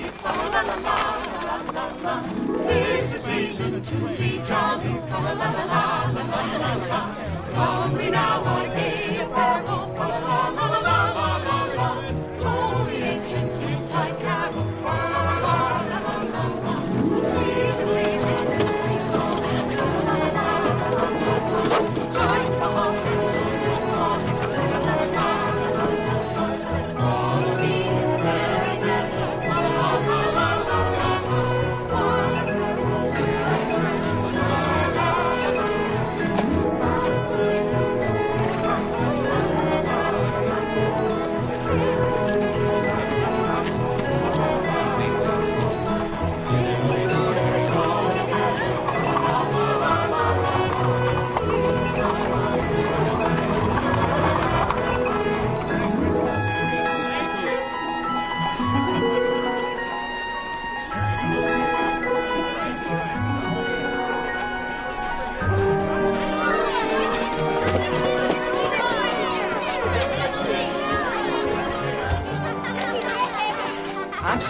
jolly. La the season to be jolly. Come now, I be a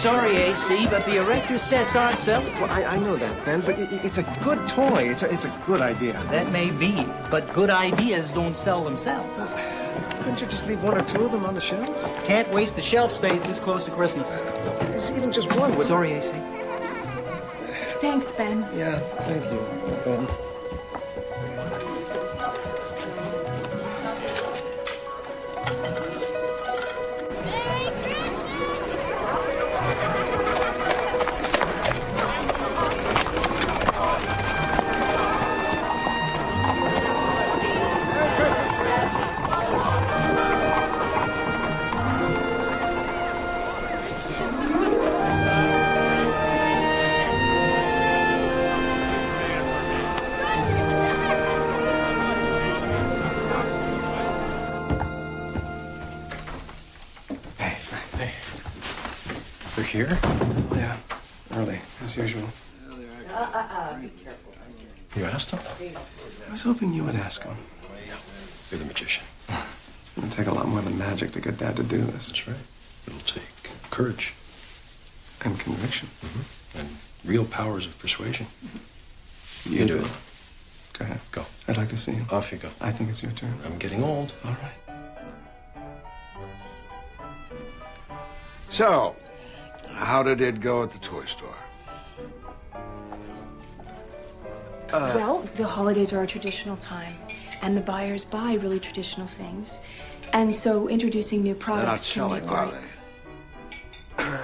sorry, AC, but the erector sets aren't selling. Well, I, I know that, Ben, but it, it's a good toy. It's a, it's a good idea. That may be, but good ideas don't sell themselves. Couldn't you just leave one or two of them on the shelves? Can't waste the shelf space this close to Christmas. It's even just one. Sorry, AC. Thanks, Ben. Yeah, thank you, Ben. Hoping you would ask him. You're the magician. It's going to take a lot more than magic to get Dad to do this. That's right. It'll take courage And conviction. Mm-hmm. and real powers of persuasion. You can do it. Go ahead. Go. I'd like to see him. Off you go. I think it's your turn. I'm getting old. All right. So, how did it go at the toy store? Well, the holidays are a traditional time, and the buyers buy really traditional things. And so introducing new They're not products can selling, make are they?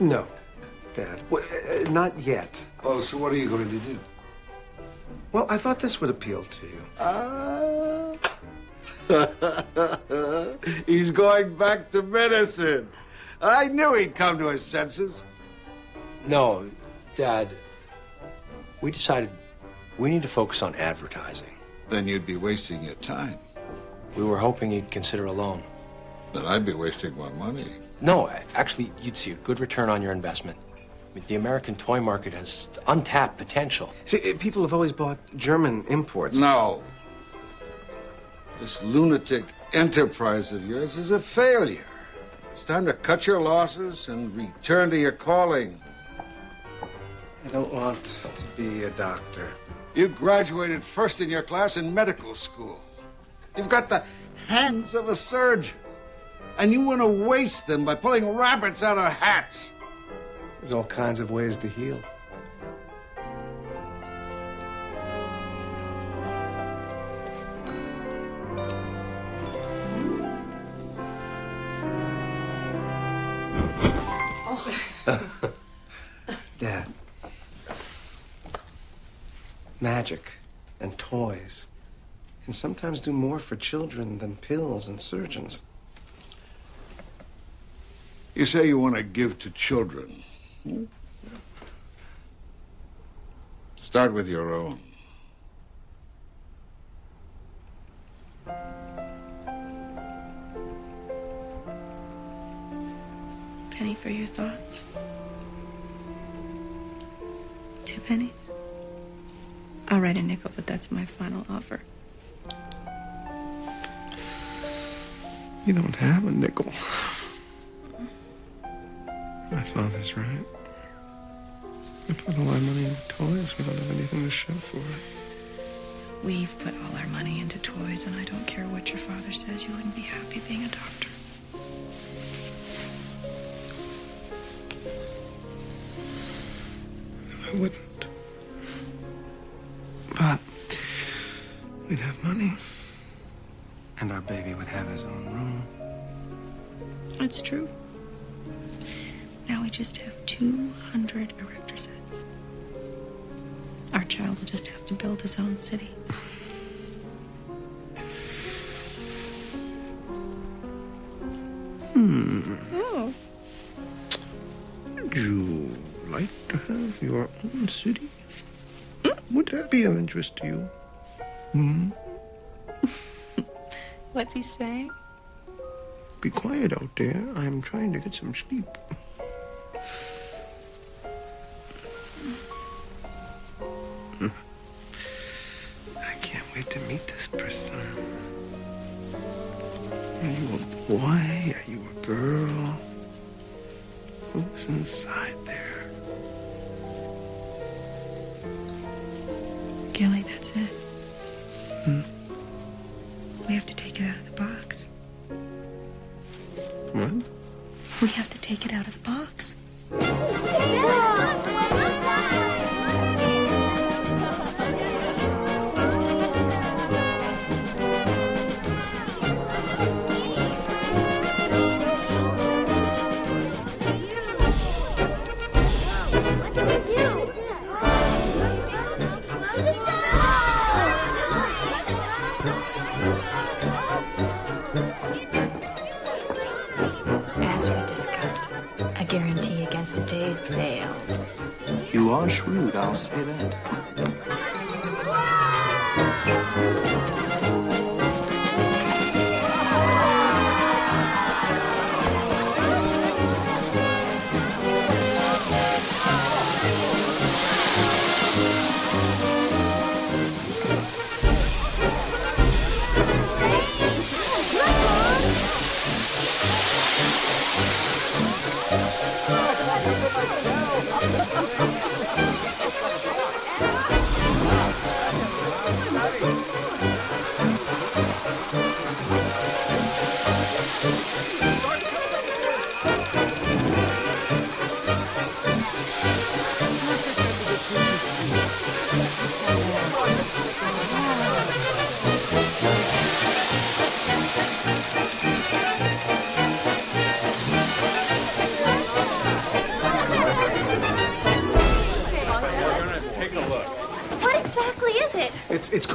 No, Dad. Well, uh, not yet. Oh, so what are you going to do? Well, I thought this would appeal to you. Ah. He's going back to medicine. I knew he'd come to his senses. No, Dad. We decided we need to focus on advertising. Then you'd be wasting your time. We were hoping you'd consider a loan. Then I'd be wasting my money. No, actually, you'd see a good return on your investment. I mean, the American toy market has untapped potential. See, uh, people have always bought German imports. No. This lunatic enterprise of yours is a failure. It's time to cut your losses and return to your calling. I don't want to be a doctor. You graduated first in your class in medical school. You've got the hands of a surgeon. And you want to waste them by pulling rabbits out of hats. There's all kinds of ways to heal. Oh. Dad. Magic and toys can sometimes do more for children than pills and surgeons. You say you want to give to children. Hmm? Start with your own. Penny for your thoughts. Two pennies. I'll write a nickel, but that's my final offer. You don't have a nickel. My father's right. We put all our money into toys. We don't have anything to show for it. We've put all our money into toys, and I don't care what your father says, you wouldn't be happy being a doctor. I wouldn't. But we'd have money. And our baby would have his own room. That's true. Now we just have 200 erector sets. Our child will just have to build his own city. Hmm. Oh. Would you like to have your own city? Would that be of interest to you? Hmm? What's he saying? Be quiet out there. I'm trying to get some sleep. I can't wait to meet this person. Are you a boy? Are you a girl? Who's inside Gilly, that's it.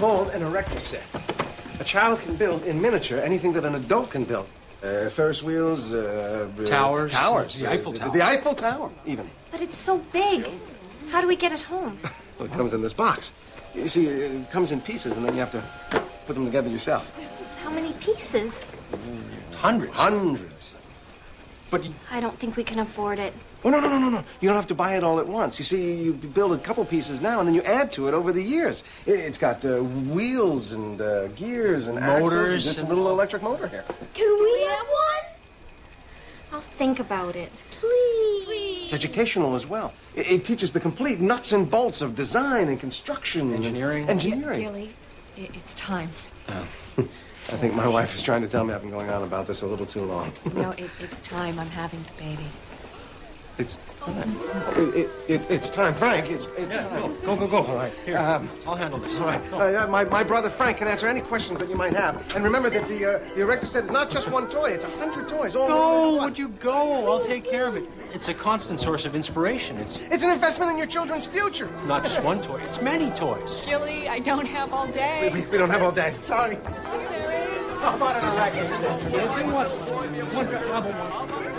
Called an erector set. A child can build in miniature anything that an adult can build. Uh, Ferris wheels, uh, uh, Towers. towers, The Eiffel Tower. The Eiffel Tower, even. But it's so big. How do we get it home? Well, it comes in this box. You see, it comes in pieces, and then you have to put them together yourself. How many pieces? Hundreds. Hundreds. But you, I don't think we can afford it. oh no no no no no! You don't have to buy it all at once. You see, you build a couple pieces now, and then you add to it over the years. It- It's got uh, wheels and uh, gears and axles. Motors and just a little electric motor here. Can we have one? I'll think about it. Please. It's educational as well. It, it teaches the complete nuts and bolts of design and construction, and Engineering. engineering. Gilly, i- it's time. I think my wife is trying to tell me I've been going on about this a little too long. No, it, it's time. I'm having the baby. It's time. It, it, it, it's time, Frank. It's it's time. Go, go, go. All right. Here, Um, I'll handle this. all right. Go. Uh, my, my brother Frank can answer any questions that you might have. And remember that the uh, the erector set is not just one toy; it's a hundred toys. All Go, would you go? I'll take care of it. It's a constant source of inspiration. It's It's an investment in your children's future. It's not just one toy, it's many toys. Gilly, I don't have all day. We, we don't have all day. Sorry. How about an erector set? It's in what's one for travel, one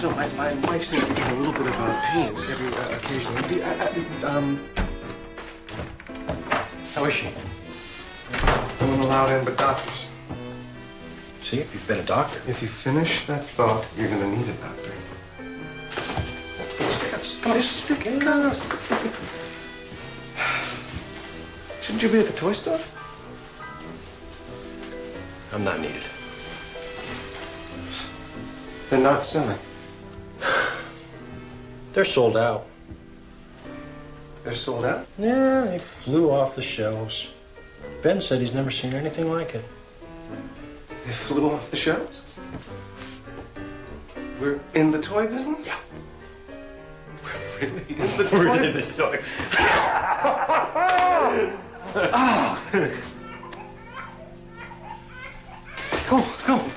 for Hi. I just wanted to know, my, my wife seems to get a little bit of uh, pain every uh, occasionally. I- I- um, How is she? no one allowed in but doctors. See, if you've been a doctor. If you finish that thought, you're going to need a doctor. Yes. Come on, stick it. Shouldn't you be at the toy store? I'm not needed. They're not selling. They're sold out. They're sold out? Yeah, they flew off the shelves. Ben said he's never seen anything like it. They flew off the shelves? We're in the toy business? Yeah. We're really in the toy We're in the toy Ah! Go, go.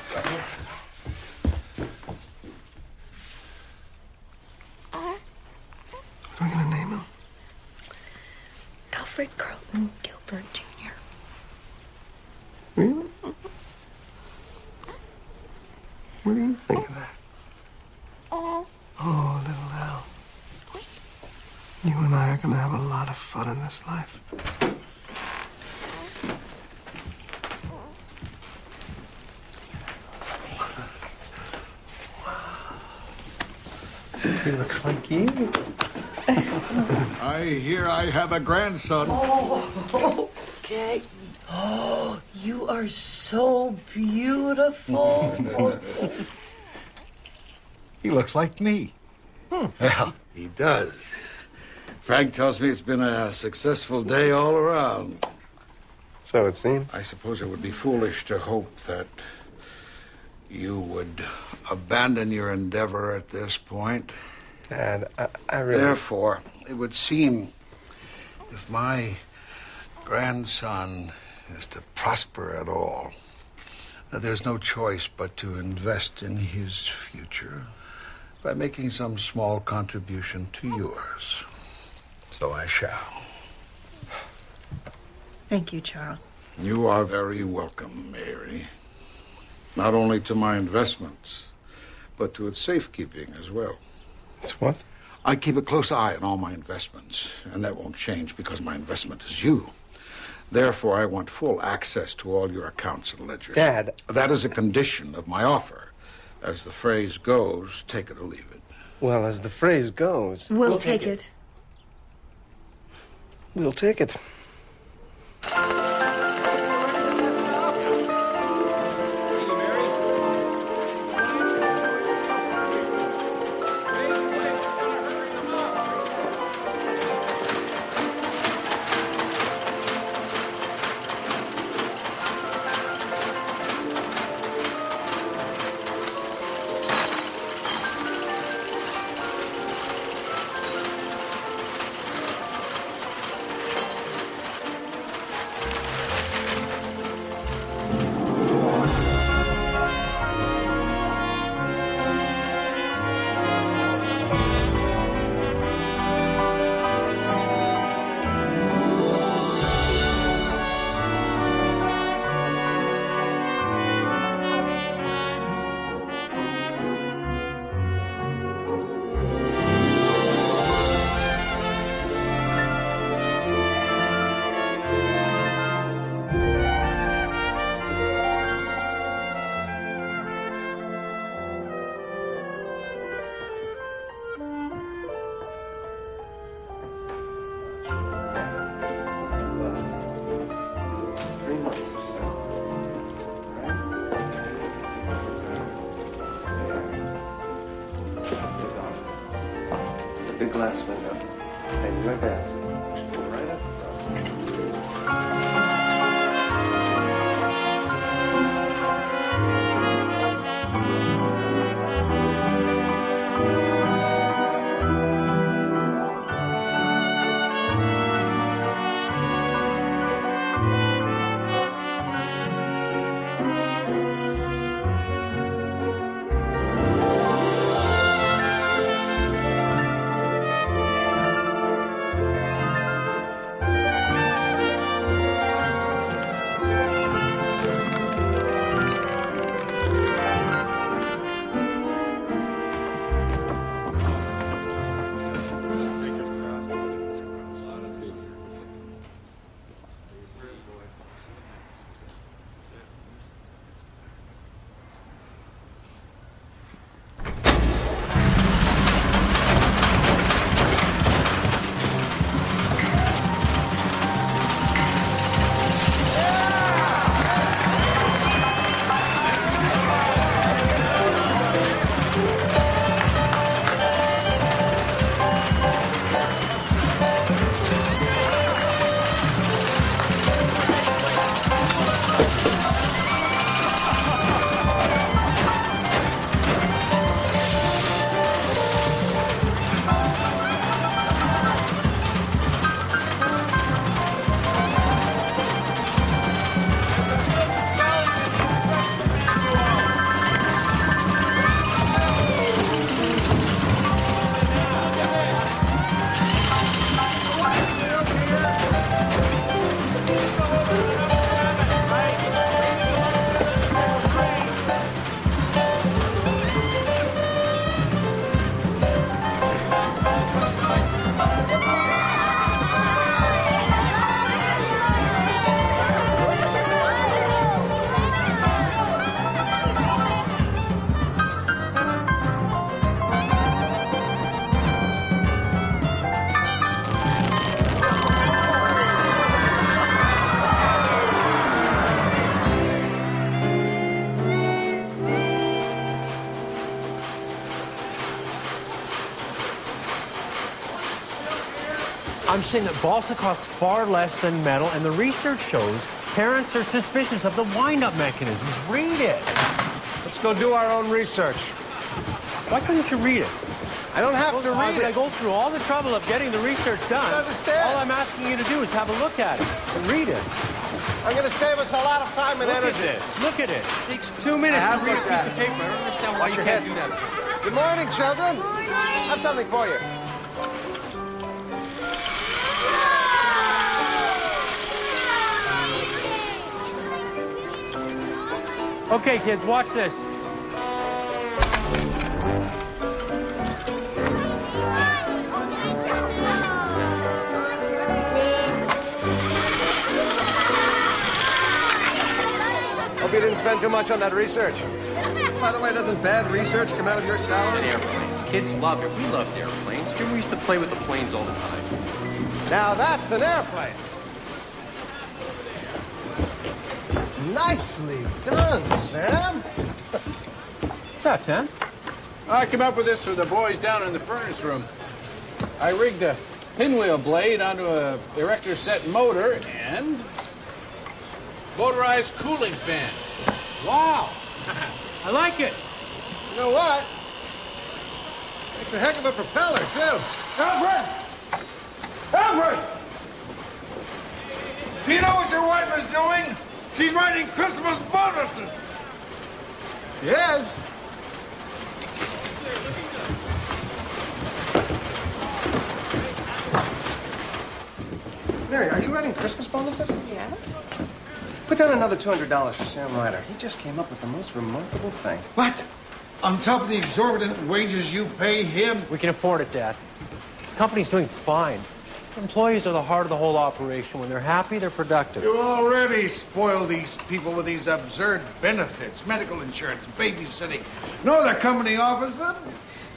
What are we gonna name him? Alfred Carlton Gilbert Jr. Really? What do you think of that? Oh, little Al. You and I are gonna have a lot of fun in this life. He looks like you. I hear I have a grandson. Oh, okay. Oh, you are so beautiful. He looks like me. Hmm. Well, he does. Frank tells me it's been a successful day all around. So it seems. I suppose it would be foolish to hope that you would abandon your endeavor at this point. Dad, I, I really. Therefore, it would seem if my grandson is to prosper at all, that there's no choice but to invest in his future by making some small contribution to yours. So I shall. Thank you, Charles. You are very welcome, Mary. Not only to my investments, but to its safekeeping as well. It's what? I keep a close eye on all my investments, and that won't change because my investment is you. Therefore, I want full access to all your accounts and ledgers. Dad. That is a condition of my offer. As the phrase goes, take it or leave it. Well, as the phrase goes, We'll, take, it. we'll take it. I'm saying that balsa costs far less than metal, and the research shows parents are suspicious of the wind-up mechanisms. Read it. Let's go do our own research. Why couldn't you read it? I don't have to read would I go through all the trouble of getting the research done? don't understand. All I'm asking you to do is have a look at it and read it. I'm going to save us a lot of time and Look at this. Look at it. It takes two minutes to read a piece of paper. I don't understand why Watch you can't head. do that. Good morning, children. I have something for you. Okay, kids, watch this. Hope you didn't spend too much on that research. By the way, doesn't bad research come out of your It's an airplane. Kids love it. We loved airplanes. Jim, we used to play with the planes all the time. Now that's an airplane. Nicely done, Sam. What's that, Sam? I came up with this for the boys down in the furnace room. I rigged a pinwheel blade onto a erector set motor and motorized cooling fan. Wow. I like it. You know what? Makes a heck of a propeller, too. Alfred! Alfred! Do you know what your wife is doing? She's writing Christmas bonuses. Yes. Mary, are you writing Christmas bonuses? Yes? Put down another $200 for Sam Ryder. He just came up with the most remarkable thing. What? On top of the exorbitant wages you pay him? We can afford it, Dad. The company's doing fine. Employees are the heart of the whole operation. When they're happy, they're productive. You already spoil these people with these absurd benefits, medical insurance, babysitting. No other company offers them.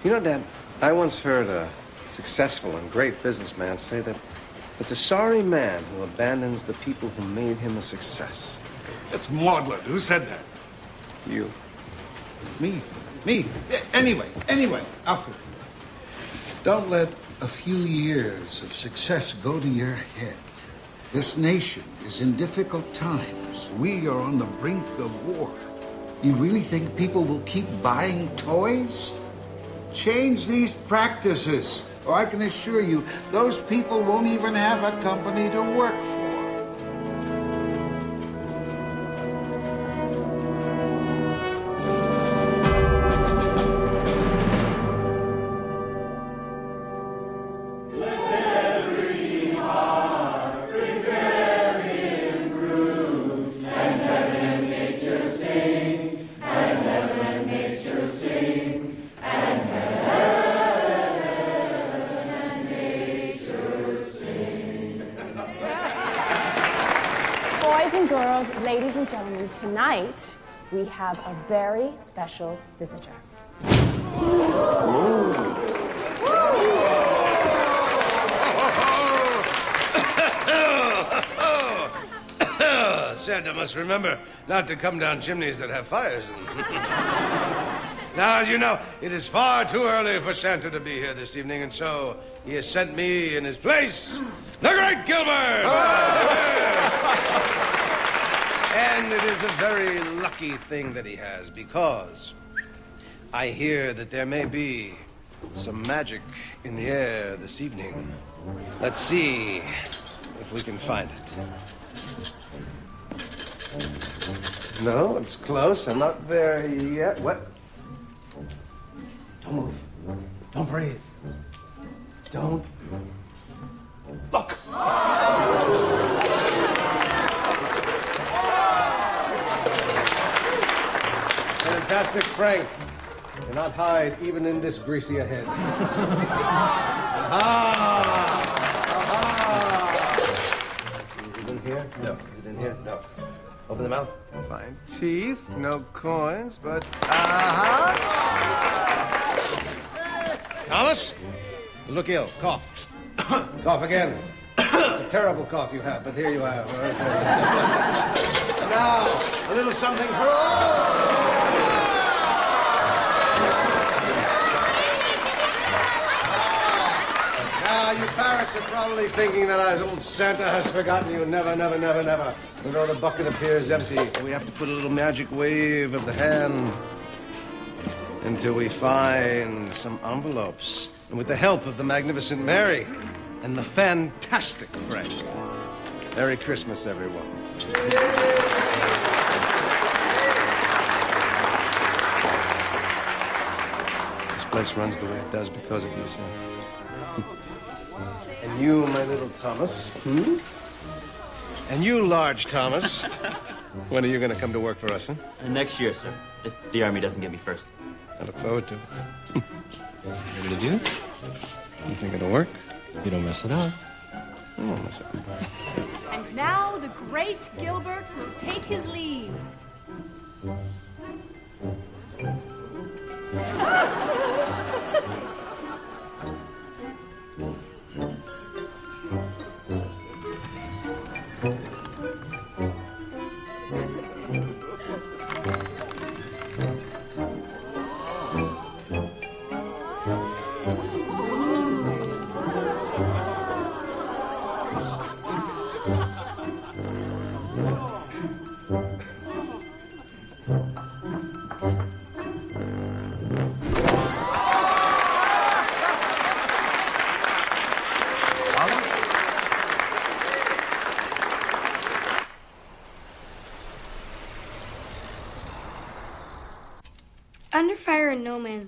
You know, Dad, I once heard a successful and great businessman say that it's a sorry man who abandons the people who made him a success. It's maudlin. Who said that? You. Me. Me. A- Anyway, anyway, Alfred. Don't let a few years of success go to your head. This nation is in difficult times. We are on the brink of war. You really think people will keep buying toys? Change these practices, or I can assure you, those people won't even have a company to work for. We have a very special visitor. Santa must remember not to come down chimneys that have fires in them. now, as you know, it is far too early for Santa to be here this evening, and so he has sent me in his place, the Great Gilbert! and it is a very lucky thing that he has, because I hear that there may be some magic in the air this evening. Let's see if we can find it. No, it's close. I'm not there yet. What? Don't move. Don't breathe. Don't. Look. Fantastic, Frank. Cannot hide even in this greasy a head. ah! Aha! Is it in here? No. Is it in here? No. Open the mouth. Fine teeth, no coins, but. Aha! Thomas? You look ill. Cough. cough again. it's a terrible cough you have, but here you are. now, a little something for all. Now, you parrots you're probably thinking that old Santa has forgotten you. Never, never, never, never. And though the bucket appears empty, we have to put a little magic wave of the hand until we find some envelopes. And with the help of the magnificent Mary and the fantastic Frank. Merry Christmas, everyone. This place runs the way it does because of you, son. And you, my little Thomas. Hmm? And you, large Thomas. when are you going to come to work for us, huh? Uh, next year, sir, if the Army doesn't get me first. I look forward to it. you gonna do it? You think it'll work? You don't mess it up. I won't mess it up. And now the great Gilbert will take his leave.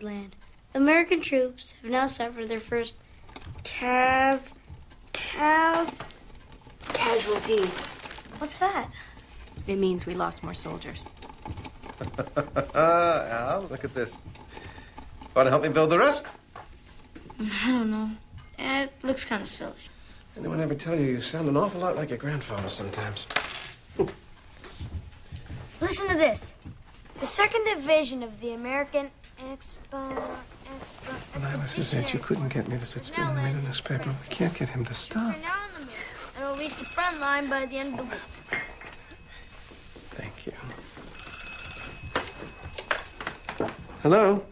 In man's land, American troops have now suffered their first cas cas Casualties. What's that? It means we lost more soldiers. Al, look at this. Want to help me build the rest? I don't know. Eh, it looks kind of silly. Anyone ever tell you you sound an awful lot like your grandfather sometimes? Listen to this. The second division of the American Expo Expo Lilas, is it? You couldn't get me to sit still and read a newspaper. We can't get him to stop. are now on the move and will reach the front line by the end of the week. Thank you. Hello?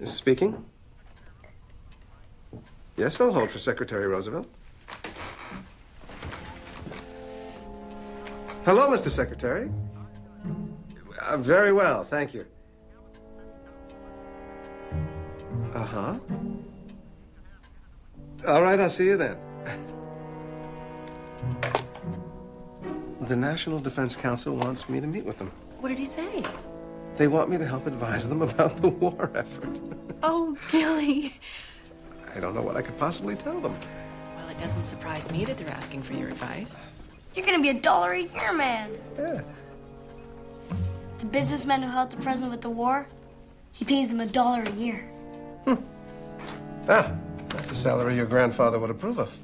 Is speaking? Yes, I'll hold for Secretary Roosevelt. Hello, Mr. Secretary. Uh, very well, thank you. Uh huh. All right, I'll see you then. The National Defense Council wants me to meet with them. What did he say? They want me to help advise them about the war effort. Oh, Gilly. I don't know what I could possibly tell them. Well, it doesn't surprise me that they're asking for your advice. You're gonna be a dollar a year man. Yeah. The businessman who helped the president with the war, he pays them a dollar a year. Ah, that's a salary your grandfather would approve of.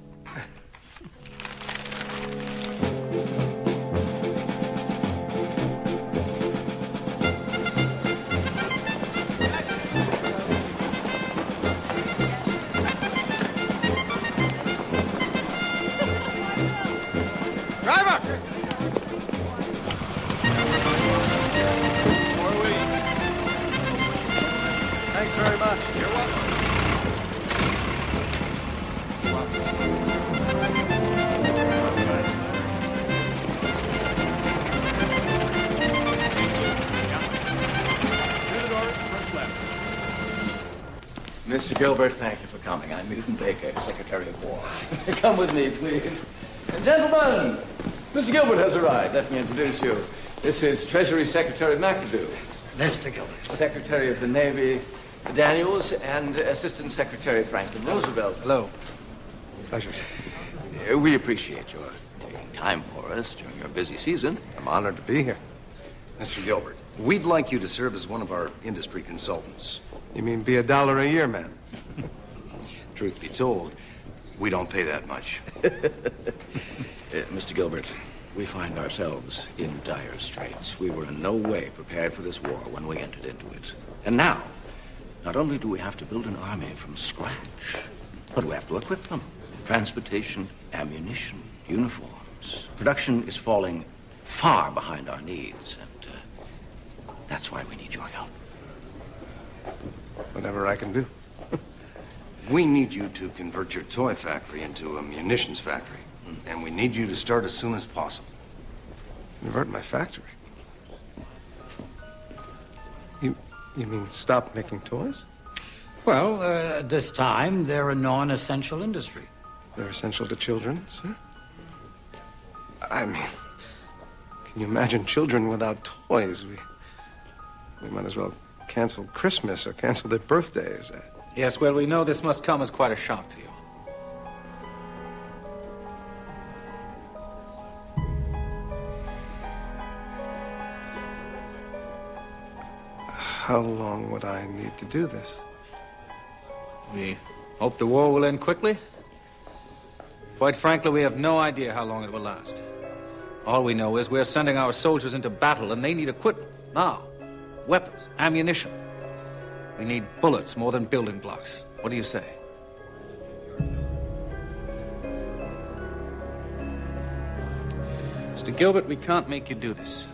Please. And gentlemen, Mr. Gilbert has arrived. Let me introduce you. This is Treasury Secretary McAdoo. Mr. Gilbert. Secretary of the Navy Daniels and Assistant Secretary Franklin Roosevelt. Hello. Pleasure. Uh, We appreciate your taking time for us during your busy season. I'm honored to be here. Mr. Gilbert, we'd like you to serve as one of our industry consultants. You mean be a dollar a year man? Truth be told, we don't pay that much. Uh, Mr. Gilbert, we find ourselves in dire straits. We were in no way prepared for this war when we entered into it. And now, not only do we have to build an army from scratch, but we have to equip them. Transportation, ammunition, uniforms. Production is falling far behind our needs, and uh, that's why we need your help. Whatever I can do. We need you to convert your toy factory into a munitions factory. And we need you to start as soon as possible. Convert my factory? You, you mean stop making toys? Well, uh, at this time, they're a non-essential industry. They're essential to children, sir? I mean, can you imagine children without toys? We, we might as well cancel Christmas or cancel their birthdays. Yes, well, we know this must come as quite a shock to you. How long would I need to do this? We hope the war will end quickly. Quite frankly, we have no idea how long it will last. All we know is we're sending our soldiers into battle and they need equipment now. Weapons, ammunition. We need bullets more than building blocks. What do you say? Mr. Gilbert, we can't make you do this.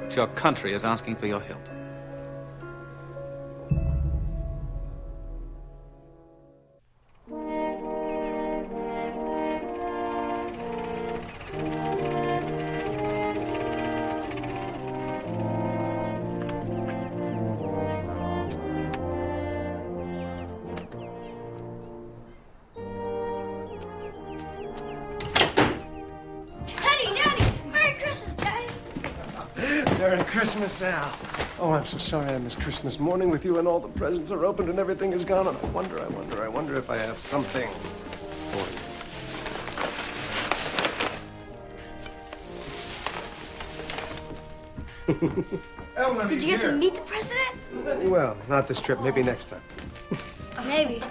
But your country is asking for your help. Merry Christmas, Oh, I'm so sorry I missed Christmas morning with you and all the presents are opened and everything is gone. And I wonder, I wonder, I wonder if I have something for you. Did you get to meet the president? well, not this trip. Maybe next time. Maybe.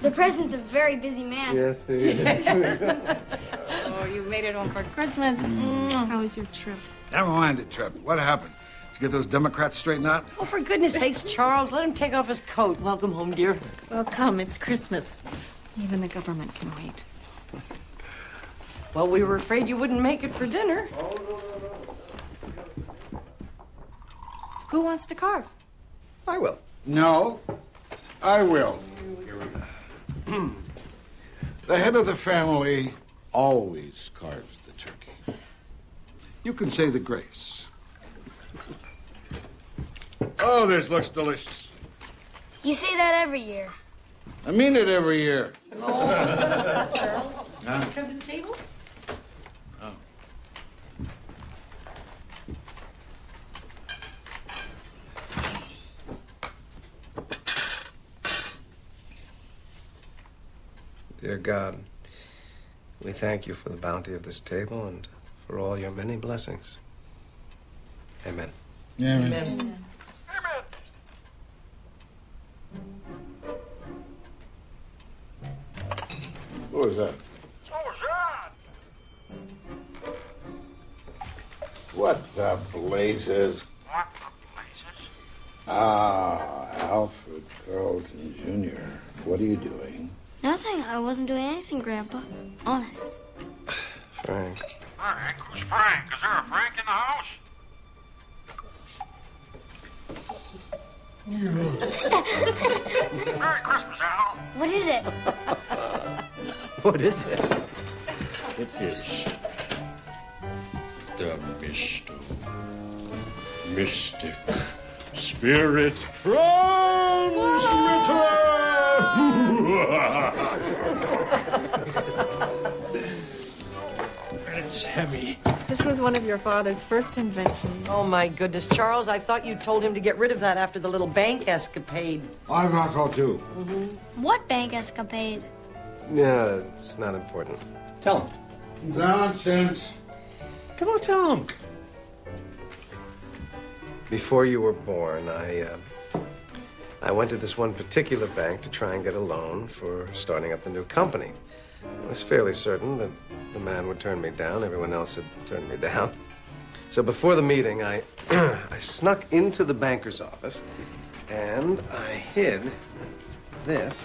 The president's a very busy man. Yes, he is. Oh, you made it home for Christmas. Mm. How was your trip? Never mind the trip. What happened? Did get those Democrats straightened out? Oh, for goodness sakes, Charles, let him take off his coat. Welcome home, dear. Well, come, it's Christmas. Even the government can wait. Well, we were afraid you wouldn't make it for dinner. Who wants to carve? I will. No, I will. Hmm. the head of the family always carves the turkey. You can say the grace. Oh, this looks delicious. You say that every year. I mean it every year. Charles, Huh? come to the table. Oh. Dear God, we thank you for the bounty of this table and for all your many blessings. Amen. Amen. Who was that? What the blazes? Ah, Alfred Carlton Jr. What are you doing? Nothing. I wasn't doing anything, Grandpa. Honest. Frank. Frank? Who's Frank? Is there a Frank in the house? Merry Christmas, Al. What is it? What is it? It is the Misto. Mystic Spirit Transmitter! it's heavy. This was one of your father's first inventions. Oh, my goodness. Charles, I thought you told him to get rid of that after the little bank escapade. I thought so too. What bank escapade? Yeah, it's not important. Tell him. Nonsense. Come on, tell him. Before you were born, I uh, I went to this one particular bank to try and get a loan for starting up the new company. I was fairly certain that the man would turn me down. Everyone else had turned me down. So before the meeting, I I snuck into the banker's office and I hid this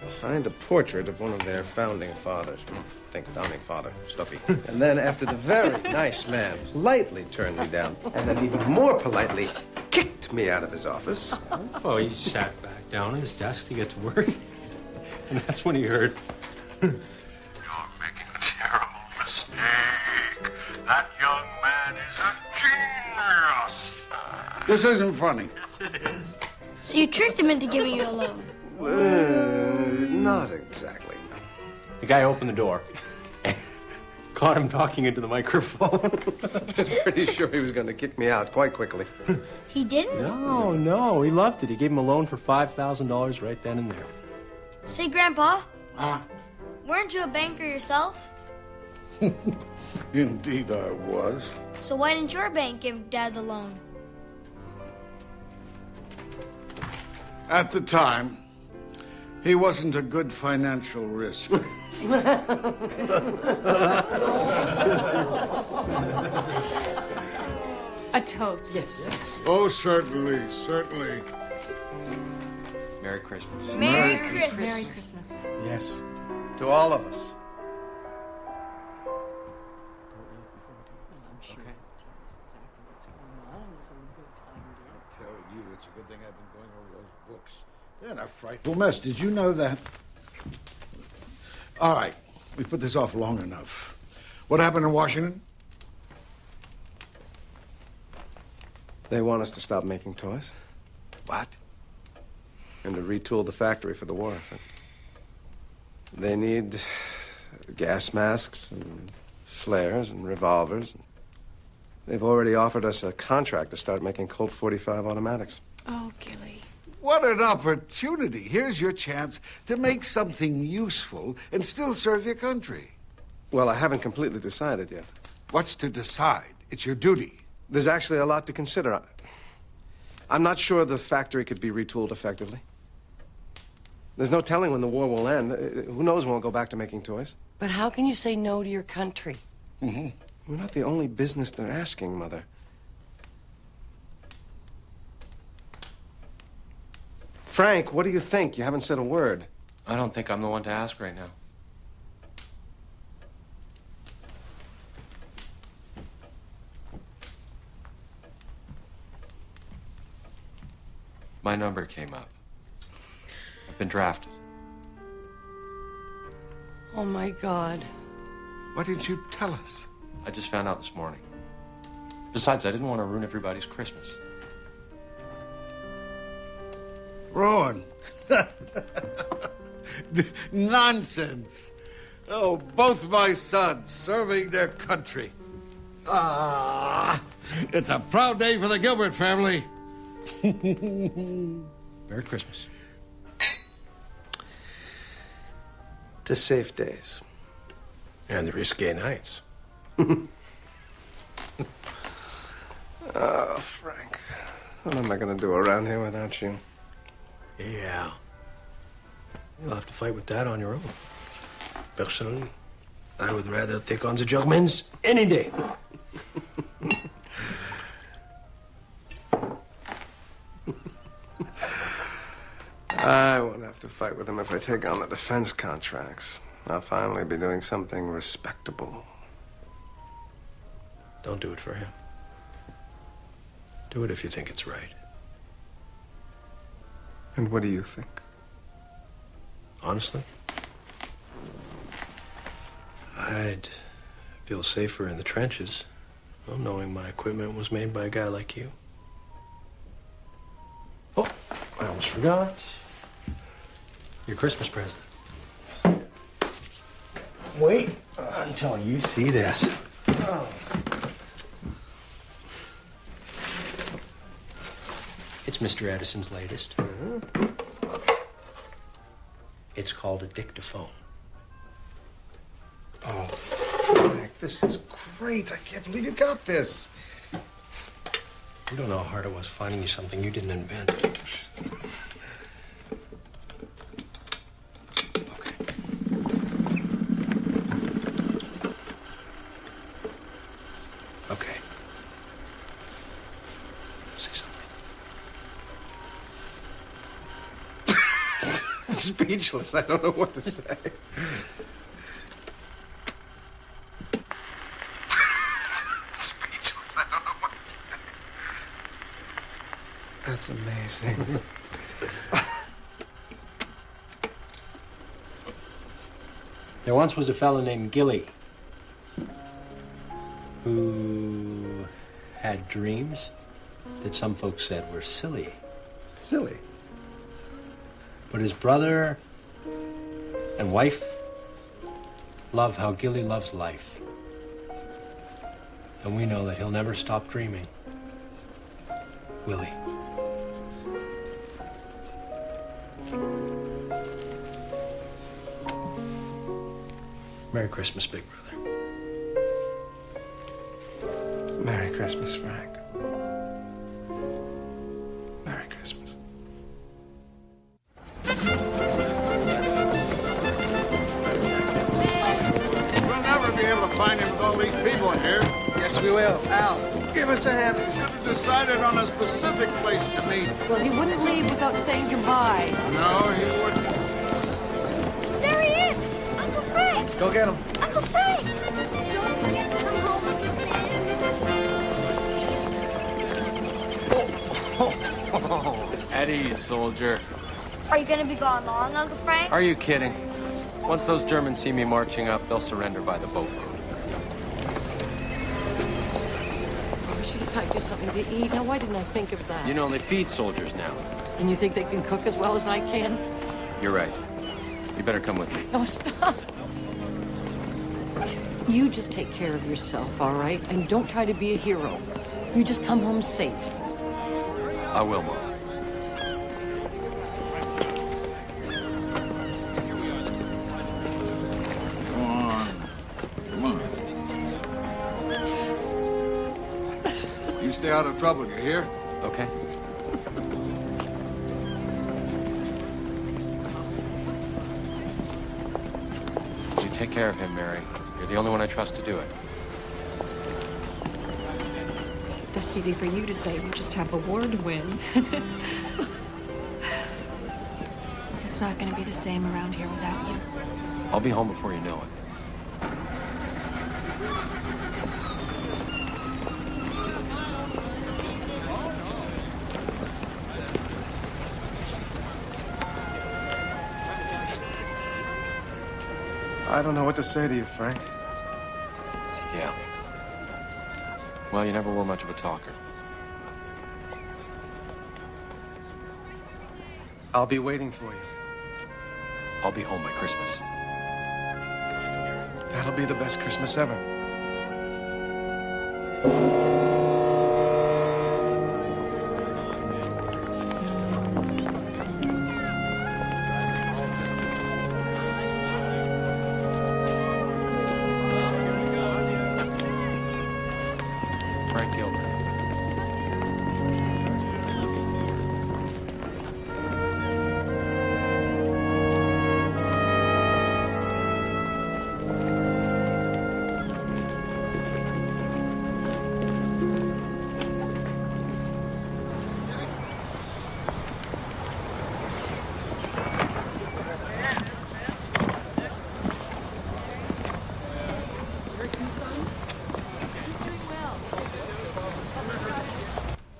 behind a portrait of one of their founding fathers. Hmm, think founding father, stuffy. and then, after the very nice man politely turned me down, and then even more politely kicked me out of his office, Oh, he sat back down at his desk to get to work. And that's when he heard. You're making a terrible mistake. That young man is a genius. This isn't funny. So you tricked him into giving you a loan. Uh, not exactly. The guy opened the door. Caught him talking into the microphone. I was pretty sure he was going to kick me out quite quickly. He didn't? No, no, he loved it. He gave him a loan for $5,000 right then and there. Say, Grandpa, Ah, weren't you a banker yourself? indeed I was. So why didn't your bank give Dad the loan? At the time, he wasn't a good financial risk. A toast. Yes. oh, certainly, certainly. Merry Christmas. Merry Christmas. Merry Christmas. Yes. To all of us. They're in a frightful mess. Did you know that? All right, we put this off long enough. What happened in Washington? They want us to stop making toys. What? And to retool the factory for the war effort. They need gas masks and flares and revolvers. They've already offered us a contract to start making Colt 45 automatics. Oh, Gilly. What an opportunity. Here's your chance to make something useful and still serve your country. Well, I haven't completely decided yet. What's to decide? It's your duty. There's actually a lot to consider. I'm not sure the factory could be retooled effectively. There's no telling when the war will end. Uh, Who knows when we'll go back to making toys? But how can you say no to your country? Mm-hmm. We're not the only business they're asking, Mother. Frank, what do you think? You haven't said a word. I don't think I'm the one to ask right now. My number came up. I've been drafted. Oh my God. Why didn't you tell us? I just found out this morning. Besides, I didn't want to ruin everybody's Christmas. Rowan. Nonsense. Oh, both my sons serving their country. Ah, it's a proud day for the Gilbert family. Merry Christmas. To safe days. And the risque nights. Oh, Frank. What am I going to do around here without you? Yeah. You'll have to fight with that on your own. Personally, I would rather take on the Germans any day. I won't have to fight with them if I take on the defense contracts. I'll finally be doing something respectable. Don't do it for him. Do it if you think it's right. And what do you think? Honestly, I'd feel safer in the trenches, well, knowing my equipment was made by a guy like you. Oh, I almost forgot. Your Christmas present. Wait until you see this. Oh. It's Mr. Edison's latest. It's called a dictaphone. Oh, Frank, this is great. I can't believe you got this. You don't know how hard it was finding you something you didn't invent. speechless. I don't know what to say. speechless. I don't know what to say. That's amazing. there once was a fellow named Gilly who had dreams that some folks said were silly. Silly? But his brother and wife love how Gilly loves life. And we know that he'll never stop dreaming. Will he? Merry Christmas, Big Brother. Merry Christmas, Frank. Yes, we will. Al, give us a hand. We should have decided on a specific place to meet. Well, he wouldn't leave without saying goodbye. No, he wouldn't. There he is! Uncle Frank! Go get him. Uncle Frank! Don't forget to come home with the sand. At ease, soldier. Are you gonna be gone long, Uncle Frank? Are you kidding? Once those Germans see me marching up, they'll surrender by the boatload. Packed you something to eat. Now, why didn't I think of that? You know, they feed soldiers now. And you think they can cook as well as I can? You're right. You better come with me. No, stop. You just take care of yourself, all right? And don't try to be a hero. You just come home safe. I will, Mom. Stay out of trouble, you hear? Okay. You take care of him, Mary. You're the only one I trust to do it. That's easy for you to say. We just have a war to win. it's not going to be the same around here without you. I'll be home before you know it. I don't know what to say to you, Frank. Yeah. Well, you never were much of a talker. I'll be waiting for you. I'll be home by Christmas. That'll be the best Christmas ever.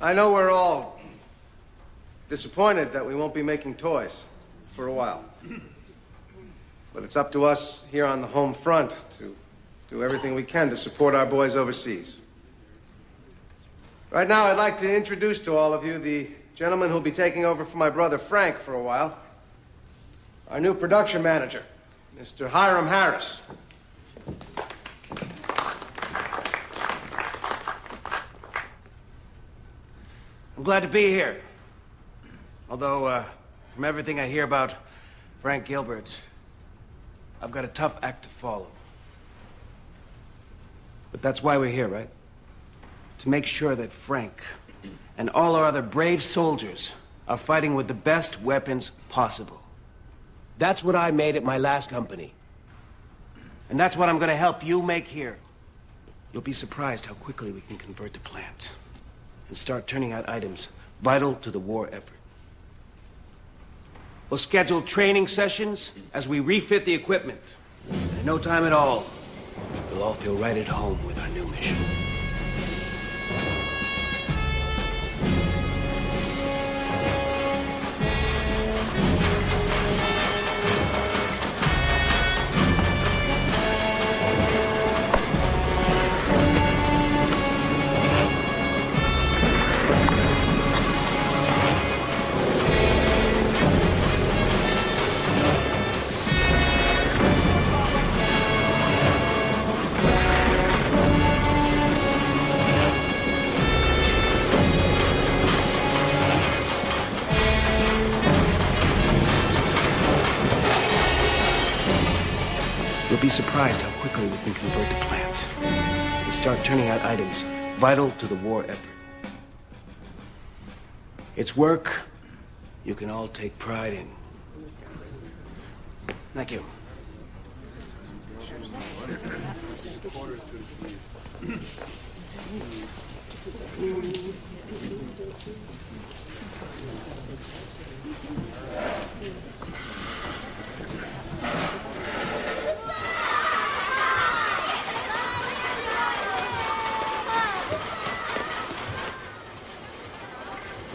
I know we're all disappointed that we won't be making toys for a while. But it's up to us here on the home front to do everything we can to support our boys overseas. Right now, I'd like to introduce to all of you the gentleman who'll be taking over for my brother Frank for a while. Our new production manager, Mr. Hiram Harris. I'm glad to be here. Although, uh, from everything I hear about Frank Gilbert, I've got a tough act to follow. But that's why we're here, right? To make sure that Frank and all our other brave soldiers are fighting with the best weapons possible. That's what I made at my last company. And that's what I'm going to help you make here. You'll be surprised how quickly we can convert the plant and start turning out items vital to the war effort. We'll schedule training sessions as we refit the equipment. And in no time at all, we'll all feel right at home with our new mission. Convert the plant and start turning out items vital to the war effort. It's work you can all take pride in. Thank you.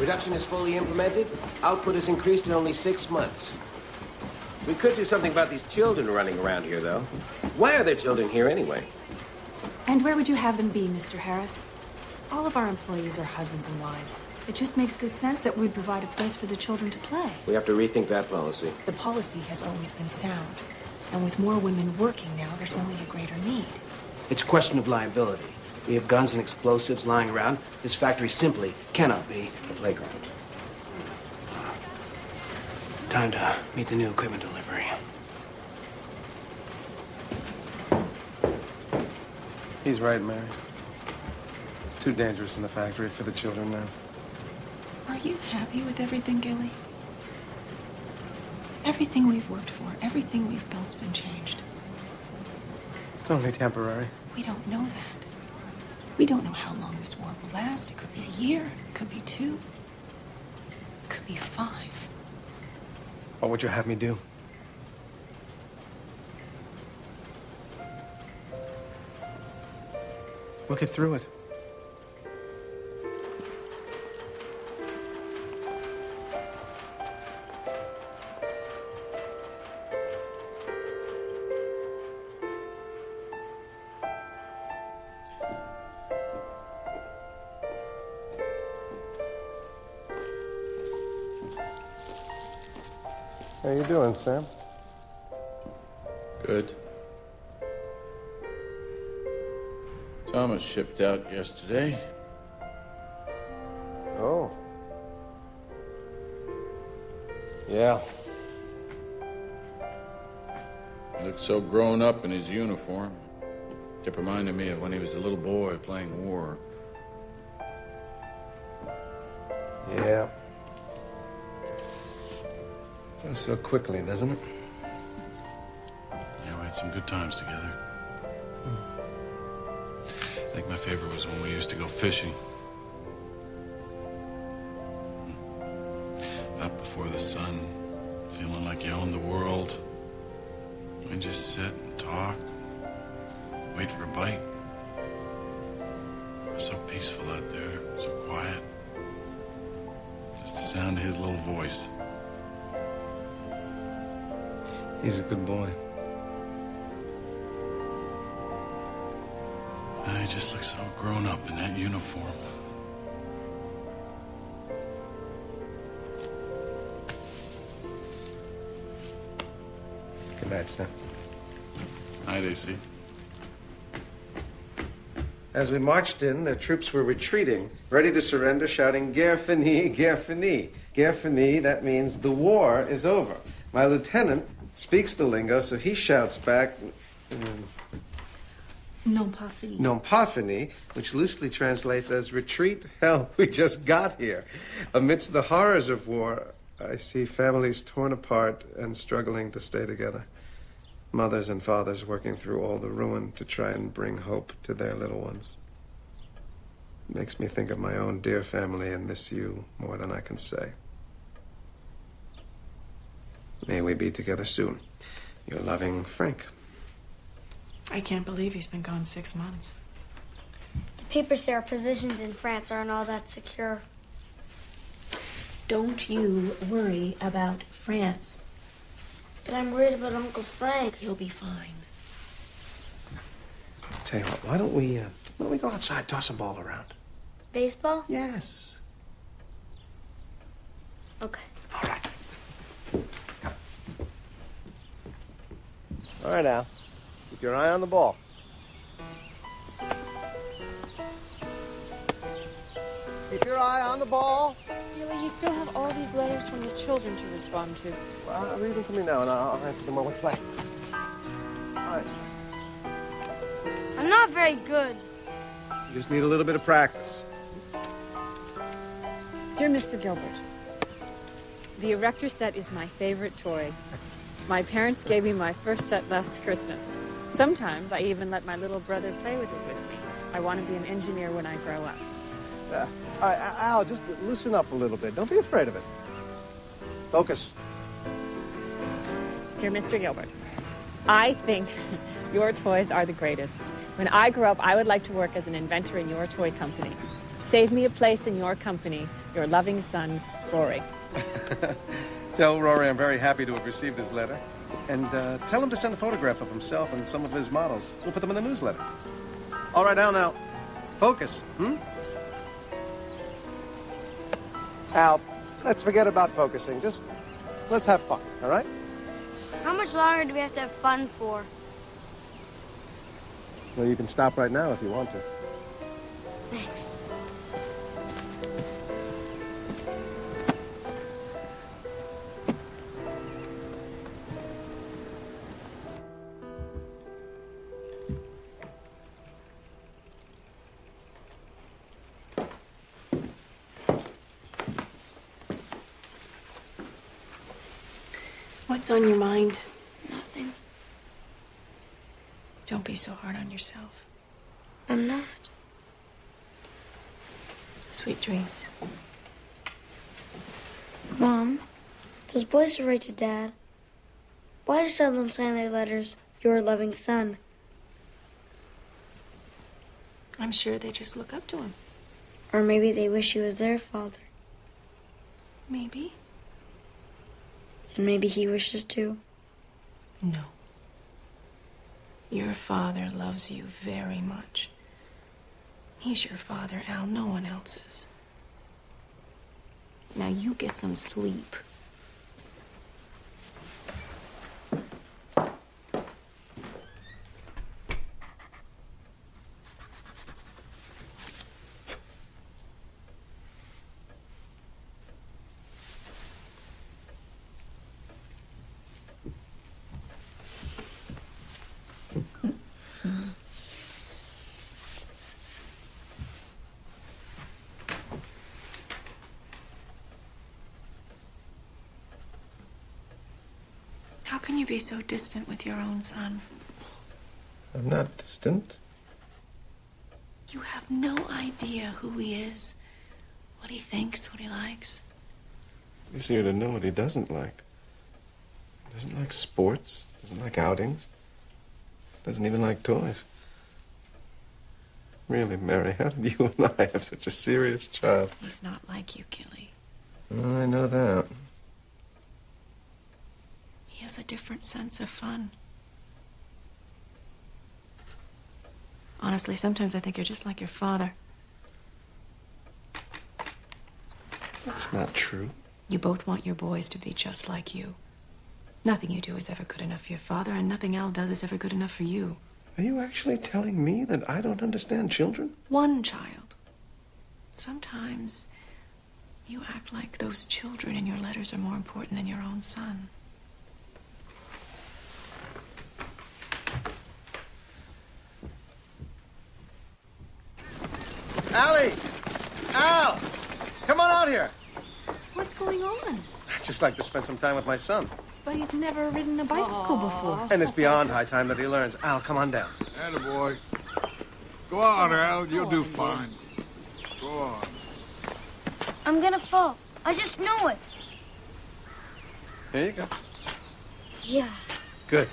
Reduction is fully implemented. Output is increased in only six months. We could do something about these children running around here, though. Why are there children here anyway? And where would you have them be, Mr. Harris? All of our employees are husbands and wives. It just makes good sense that we provide a place for the children to play. We have to rethink that policy. The policy has always been sound. And with more women working now, there's only a greater need. It's a question of liability. We have guns and explosives lying around. This factory simply cannot be a playground. Time to meet the new equipment delivery. He's right, Mary. It's too dangerous in the factory for the children now. Are you happy with everything, Gilly? Everything we've worked for, everything we've built's been changed. It's only temporary. We don't know that. We don't know how long this war will last. It could be a year, it could be two, it could be five. What would you have me do? We'll get through it. Sam? Good. Thomas shipped out yesterday. Oh. Yeah. Looked so grown up in his uniform. Kept reminding me of when he was a little boy playing war. Yeah. Goes so quickly, doesn't it? Yeah, we had some good times together. I think my favorite was when we used to go fishing. Up before the sun, feeling like you owned the world. And just sit and talk, wait for a bite. It was so peaceful out there, so quiet. Just the sound of his little voice. He's a good boy. I just look so grown up in that uniform. Good night, Sam. Night, AC. As we marched in, the troops were retreating, ready to surrender, shouting, Guerre finie, guerre finie. Guerre finie, that means the war is over. My lieutenant speaks the lingo, so he shouts back, Non pas fini. non pas fini, which loosely translates as retreat. Hell, we just got here. Amidst the horrors of war, I see families torn apart and struggling to stay together. Mothers and fathers working through all the ruin to try and bring hope to their little ones. It makes me think of my own dear family and miss you more than I can say. May we be together soon. Your loving Frank. I can't believe he's been gone six months. The papers say our positions in France aren't all that secure. Don't you worry about France. But I'm worried about Uncle Frank. He'll be fine. Tell you what, why don't we, uh, why don't we go outside, toss a ball around? Baseball? Yes. Okay. All right, Al. Keep your eye on the ball. Keep your eye on the ball. Really, you still have all these letters from the children to respond to. Well, read them to me now, and I'll I'll answer them while we play. All right. I'm not very good. You just need a little bit of practice. Dear Mr. Gilbert, the Erector set is my favorite toy. My parents gave me my first set last Christmas. Sometimes I even let my little brother play with it with me. I want to be an engineer when I grow up. Uh, all right, Al, just loosen up a little bit. Don't be afraid of it. Focus. Dear Mr. Gilbert, I think your toys are the greatest. When I grow up, I would like to work as an inventor in your toy company. Save me a place in your company, your loving son, Rory. Tell Rory I'm very happy to have received his letter. And uh, tell him to send a photograph of himself and some of his models. We'll put them in the newsletter. All right, Al, now, focus, hmm? Al, let's forget about focusing. Just let's have fun, all right? How much longer do we have to have fun for? Well, you can stop right now if you want to. Thanks. What's on your mind? Nothing. Don't be so hard on yourself. I'm not. Sweet dreams. Mom, those boys who write to Dad, why do some of them sign their letters, your loving son? I'm sure they just look up to him. Or maybe they wish he was their father. Maybe. And maybe he wishes to. No. Your father loves you very much. He's your father, Al, no one else's. Now you get some sleep. Be so distant with your own son? I'm not distant. You have no idea who he is, what he thinks, what he likes. It's easier to know what he doesn't like. He doesn't like sports, doesn't like outings, doesn't even like toys. Really, Mary, how did you and I have such a serious child? He's not like you, Gilly. Oh, I know that. He has a different sense of fun. Honestly, sometimes I think you're just like your father. That's not true. You both want your boys to be just like you. Nothing you do is ever good enough for your father, and nothing Al does is ever good enough for you. Are you actually telling me that I don't understand children? One child. Sometimes you act like those children in your letters are more important than your own son. Allie! Al! Come on out here. What's going on? I'd just like to spend some time with my son. But he's never ridden a bicycle before. And it's beyond high time that he learns. Al, come on down. boy. Go on, Al. You'll do fine. Go on. I'm gonna fall. I just know it. Here you go. Yeah. Good.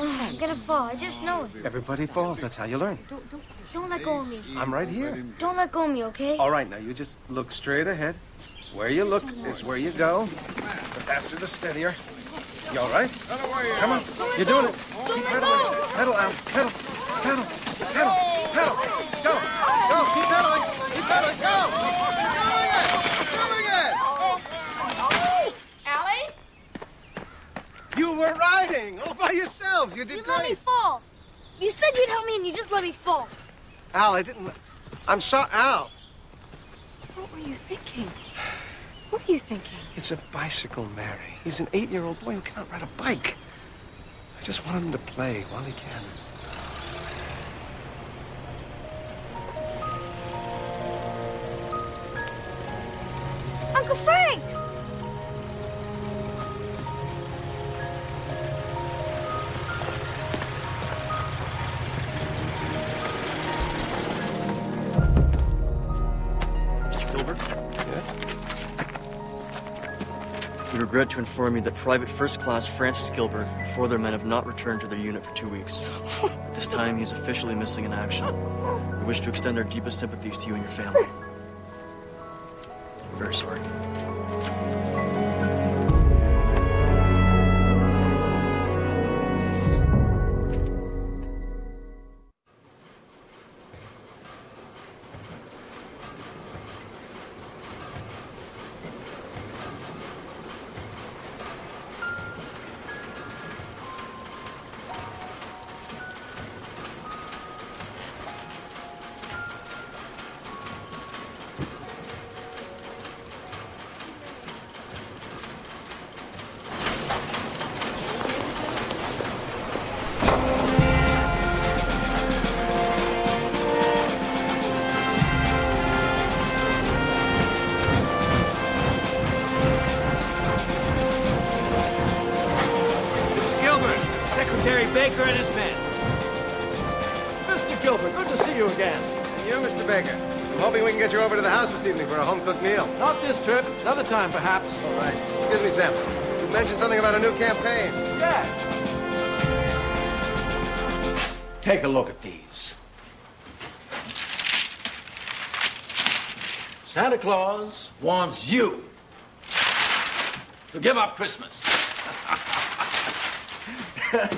Oh, I'm gonna fall. I just know it. Everybody falls. That's how you learn. Don't let go of me. I'm right here. Don't let go of me, okay? All right, now you just look straight ahead. Where you look is where you go. The faster, the steadier. You all right? Come on. You're doing it. Keep pedaling. Pedal, Al. Pedal. Pedal. Pedal. Pedal. Go. Go. Keep pedaling. Keep pedaling. Go. Doing it. Doing it. Allie? You were riding all by yourselves. You did You great. let me fall. You said you'd help me and you just let me fall. Al, I didn't. I'm sorry, Al. What were you thinking? What were you thinking? It's a bicycle, Mary. He's an eight-year-old boy who cannot ride a bike. I just want him to play while he can. To inform you that Private First Class Francis Gilbert and four other men have not returned to their unit for two weeks. At this time, he's officially missing in action. We wish to extend our deepest sympathies to you and your family. We're very sorry. Wants you to give up Christmas. now,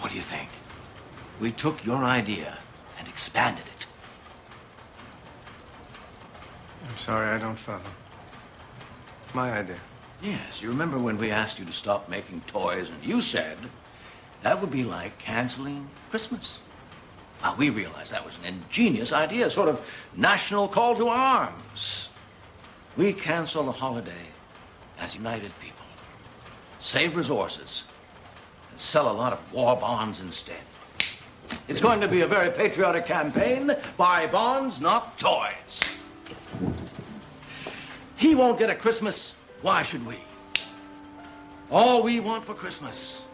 what do you think? We took your idea and expanded it. I'm sorry, I don't follow. My idea. Yes, you remember when we asked you to stop making toys, and you said that would be like canceling Christmas. We realized that was an ingenious idea, a sort of national call to arms. We cancel the holiday as united people, save resources, and sell a lot of war bonds instead. It's going to be a very patriotic campaign. Buy bonds, not toys. He won't get a Christmas. Why should we? All we want for Christmas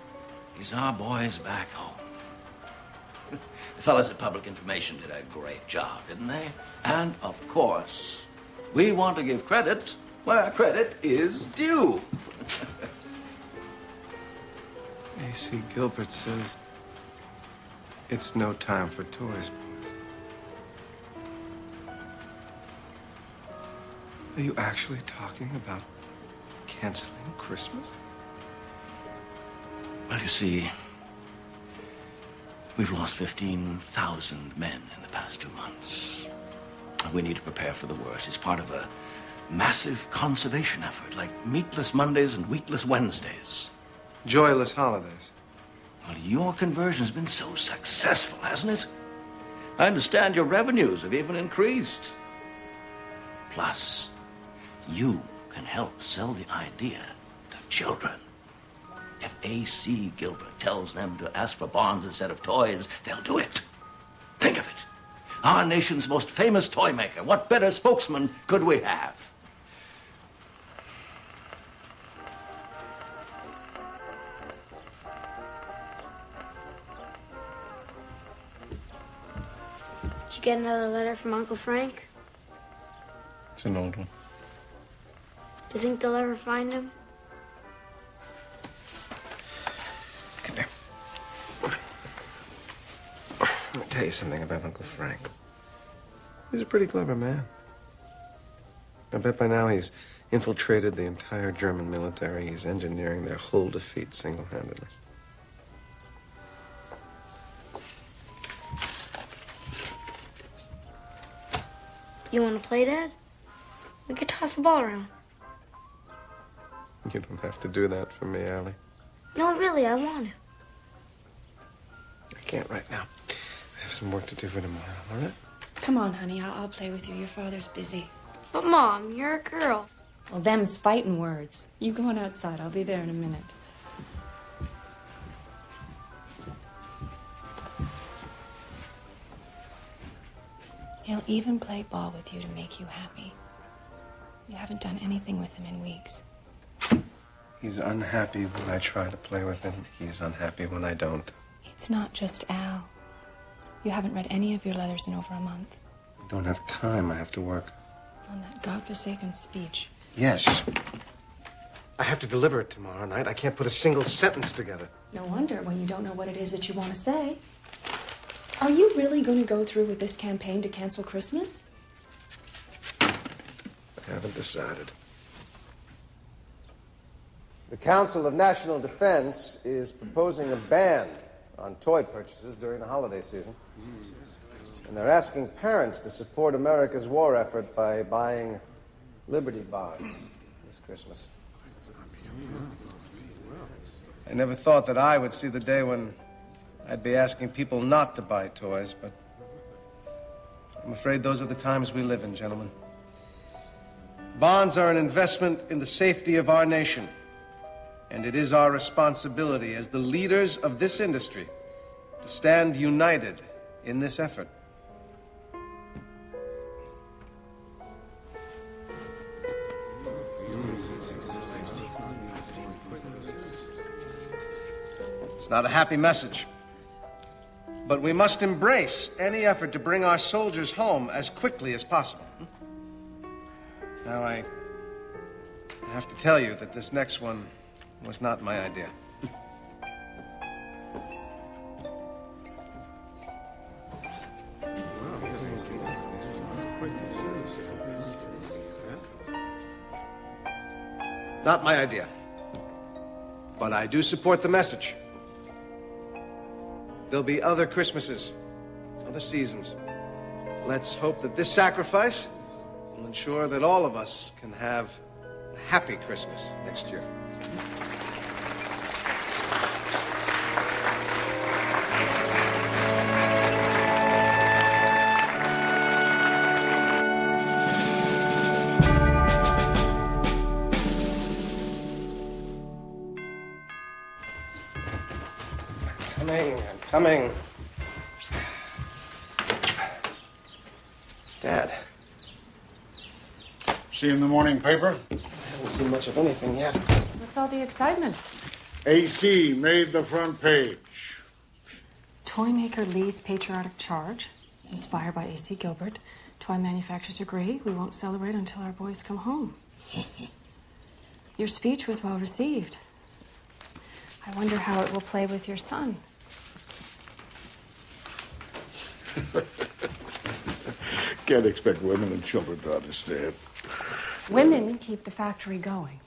is our boys back home. The fellas at Public Information did a great job, didn't they? And, of course, we want to give credit where credit is due. A.C. Gilbert says it's no time for toys, boys. Are you actually talking about canceling Christmas? Well, you see, we've lost 15,000 men in the past two months. We need to prepare for the worst. It's part of a massive conservation effort, like meatless Mondays and wheatless Wednesdays. Joyless holidays. Well, your conversion has been so successful, hasn't it? I understand your revenues have even increased. Plus, you can help sell the idea to children. If A.C. Gilbert tells them to ask for bonds instead of toys, they'll do it. Think of it. Our nation's most famous toy maker. What better spokesman could we have? Did you get another letter from Uncle Frank? It's an old one. Do you think they'll ever find him? Let me tell you something about Uncle Frank. He's a pretty clever man. I bet by now he's infiltrated the entire German military. He's engineering their whole defeat single handedly. You want to play, Dad? We could toss the ball around. You don't have to do that for me, Allie. No, really, I want to. I can't right now. I have some work to do for tomorrow, all right? Come on, honey. I'll, I'll play with you. Your father's busy. But, Mom, you're a girl. Well, them's fighting words. You go on outside. I'll be there in a minute. He'll even play ball with you to make you happy. You haven't done anything with him in weeks. He's unhappy when I try to play with him. He's unhappy when I don't. It's not just Al. You haven't read any of your letters in over a month I don't have time. I have to work. on that godforsaken speech. Yes. I have to deliver it tomorrow night. I can't put a single sentence together. No wonder when you don't know what it is that you want to say. Are you really going to go through with this campaign to cancel Christmas? I haven't decided. The Council of National Defense is proposing a ban on toy purchases during the holiday season. And they're asking parents to support America's war effort by buying Liberty bonds this Christmas. I never thought that I would see the day when I'd be asking people not to buy toys, but I'm afraid those are the times we live in, gentlemen. Bonds are an investment in the safety of our nation. And it is our responsibility as the leaders of this industry to stand united in this effort. It's not a happy message. But we must embrace any effort to bring our soldiers home as quickly as possible. Now, I have to tell you that this next one was not my idea. Not my idea. But I do support the message. There'll be other Christmases, other seasons. Let's hope that this sacrifice will ensure that all of us can have a happy Christmas next year. Coming, I'm coming. Dad, See in the morning paper? I haven't seen much of anything yet. What's all the excitement? AC made the front page. Toy maker leads patriotic charge, inspired by A.C. Gilbert. Toy manufacturers agree we won't celebrate until our boys come home. Your speech was well received. I wonder how it will play with your son. Can't expect women and children to understand. Women keep the factory going,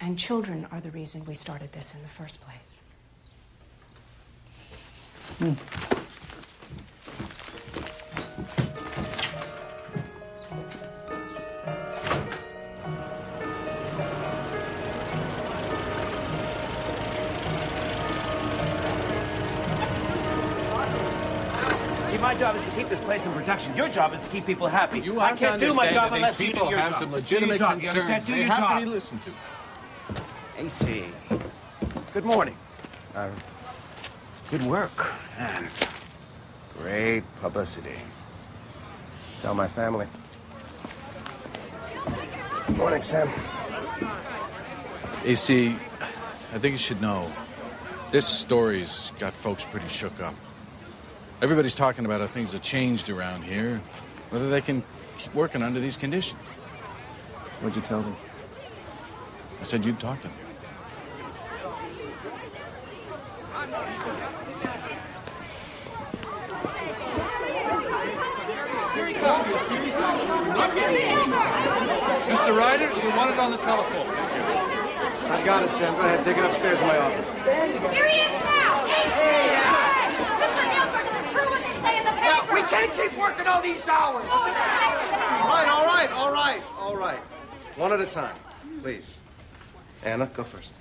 and children are the reason we started this in the first place. See, my job is to keep this place in production. Your job is to keep people happy. You I have to can't do my job unless these you do people your have job. some Do your legitimate job. You understand? concerns. Do They your have job. to be listened to. AC. Good morning. Uh, good work and great publicity. Tell my family. Good morning, Sam. AC, I think you should know. This story's got folks pretty shook up. Everybody's talking about how things have changed around here, whether they can keep working under these conditions. What'd you tell them? I said you'd talk to them. Mr. Ryder, you want it on the telephone. I got it, Sam. Go ahead. Take it upstairs in my office. Here he is now! Mr. Gilbert, is it true what they say in the paper? We can't keep working all these hours. All right, all right, all right, all right. One at a time, please. Anna, go first.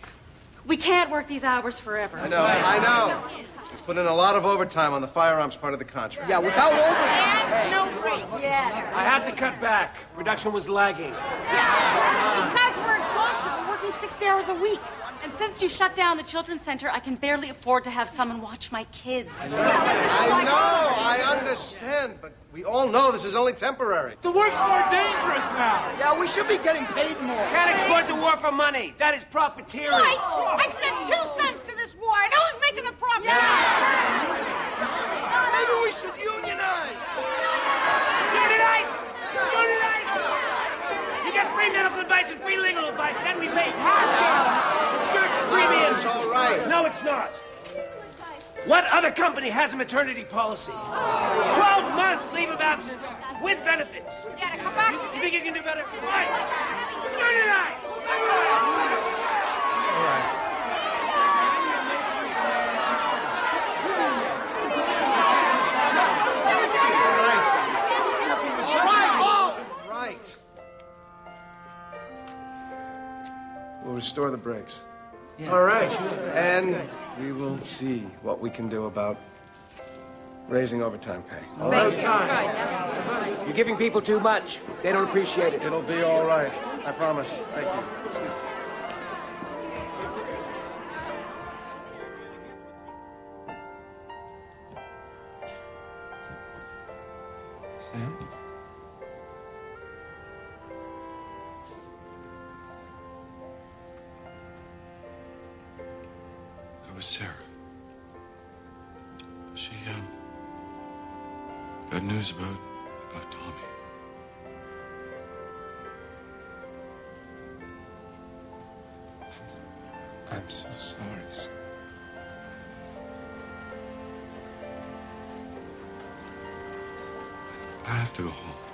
We can't work these hours forever. I know, I know. We put in a lot of overtime on the firearms part of the contract. Yeah, without overtime. No break. Yeah. I had to cut back. Production was lagging. Yeah, Because we're exhausted. We're working 60 hours a week. And since you shut down the children's center, I can barely afford to have someone watch my kids. I know, I understand, but we all know this is only temporary. The work's more dangerous now. Yeah, we should be getting paid more. Can't exploit the war for money. That is profiteering. Right! I've sent two sons to this war, and who's making the profit? Yeah. Maybe we should unionize. Unionize! Unionize! You get free medical advice and free legal advice, then we pay half the insurance premiums. All right. No, it's not. What other company has a maternity policy? 12 months leave of absence with benefits. Get come back. You, you think you can do better? Right. Unionize! Right. We'll restore the breaks. All right. And we will see what we can do about raising overtime pay. All right? You're giving people too much. They don't appreciate it. It'll be all right. I promise. Thank you. Excuse me. Sam? Was Sarah. She, um, got news about, about Tommy. I'm so sorry, Sam. I have to go home.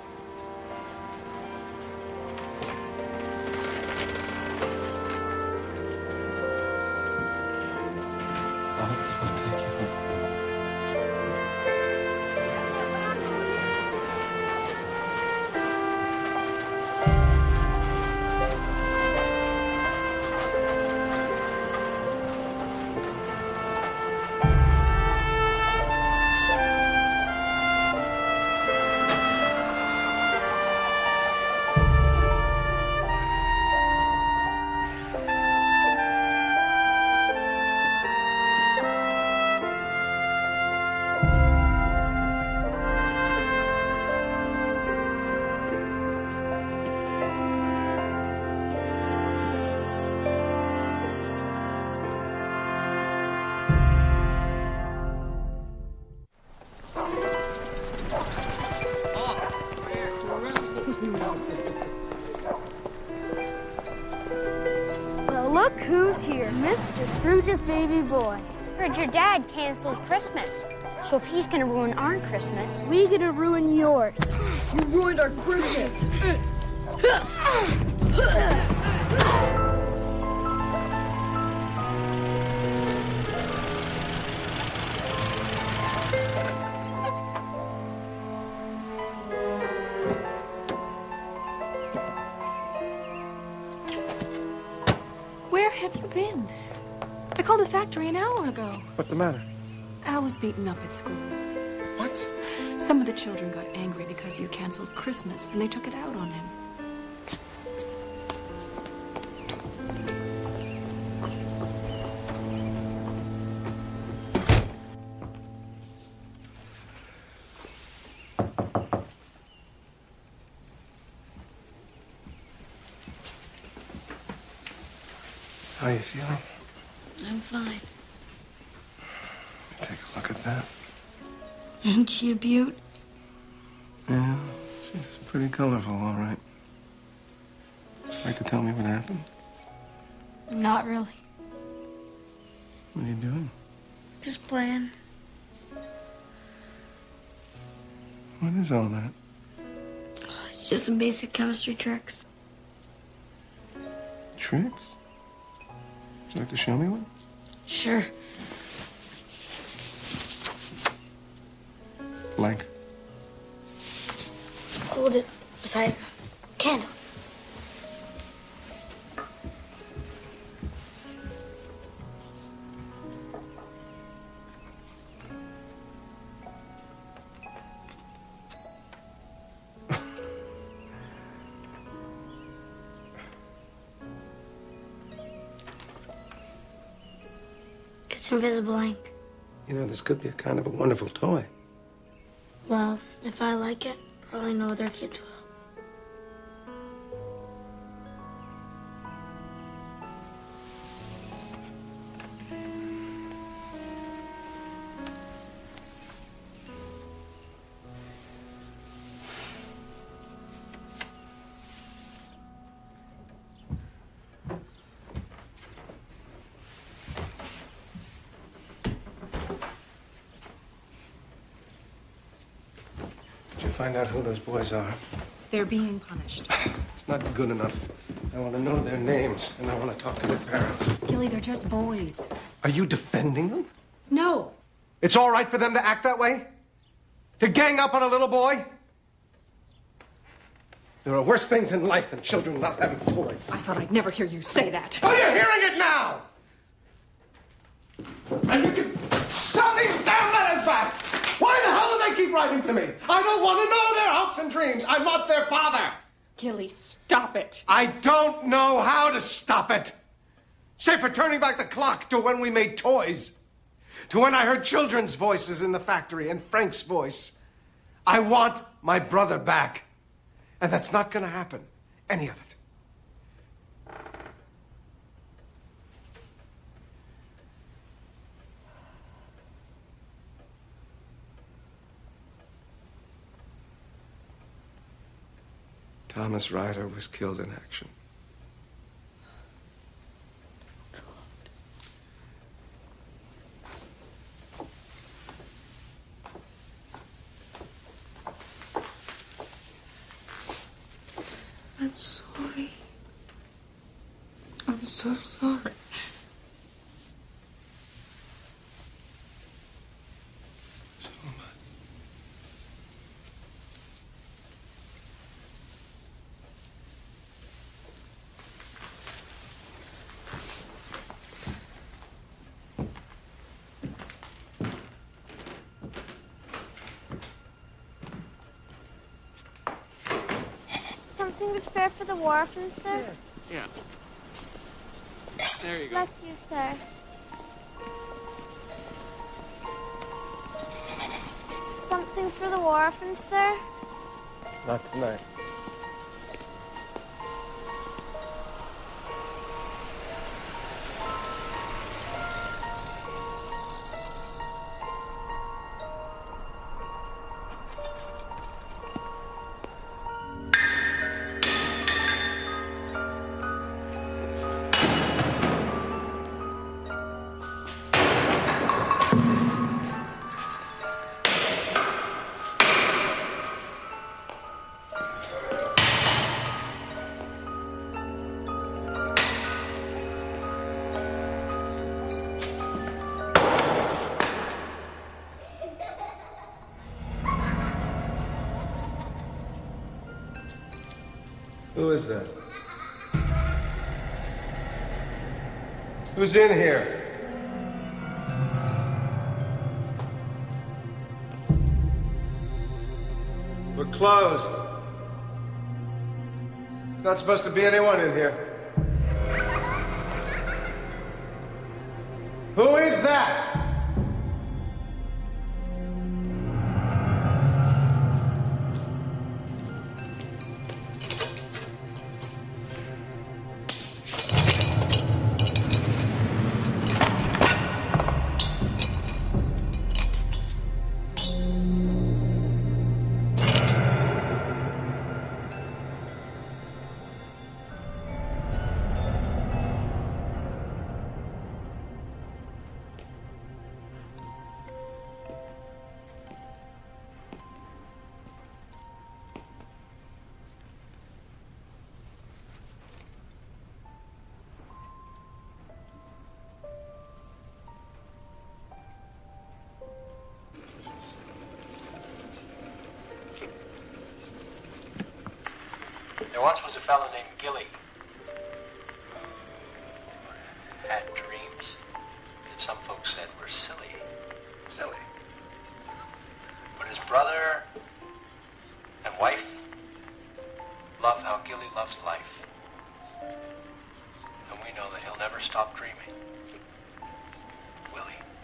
Mr. Scrooge's baby boy. Heard your dad canceled Christmas. So if he's gonna ruin our Christmas, We gonna ruin yours. you ruined our Christmas. beaten up at school. What? Some of the children got angry because you canceled Christmas, and they took it out on him. Yeah, she's pretty colorful, all right. Like to tell me what happened? Not really. What are you doing? Just playing. What is all that? It's just some basic chemistry tricks. Tricks? Would you like to show me one? Sure. Blank hold it beside a candle. It's invisible ink. You know, this could be a kind of a wonderful toy. Well, if I like it probably no other kids will. Find out who those boys are? They're being punished. It's not good enough. I want to know their names, and I want to talk to their parents. Gilly, they're just boys. Are you defending them? No. It's all right for them to act that way? To gang up on a little boy? There are worse things in life than children not having toys. I thought I'd never hear you say that. Oh, you're hearing it now! And you can send these damn letters back! Why the hell do they keep writing to me? I don't want to know their hopes and dreams. I'm not their father. Gilly, stop it. I don't know how to stop it. Say for turning back the clock to when we made toys, to when I heard children's voices in the factory and Frank's voice. I want my brother back. And that's not going to happen. Any of it. Thomas Ryder was killed in action. I'm sorry. I'm so sorry. Something was fair for the war orphans, sir? Yeah. There you go. Bless you, sir. Something for the war orphans, sir? Not tonight. Is that? Who's in here? We're closed. There's not supposed to be anyone in here. Wife love how Gilly loves life. And we know that he'll never stop dreaming. Willie. Dear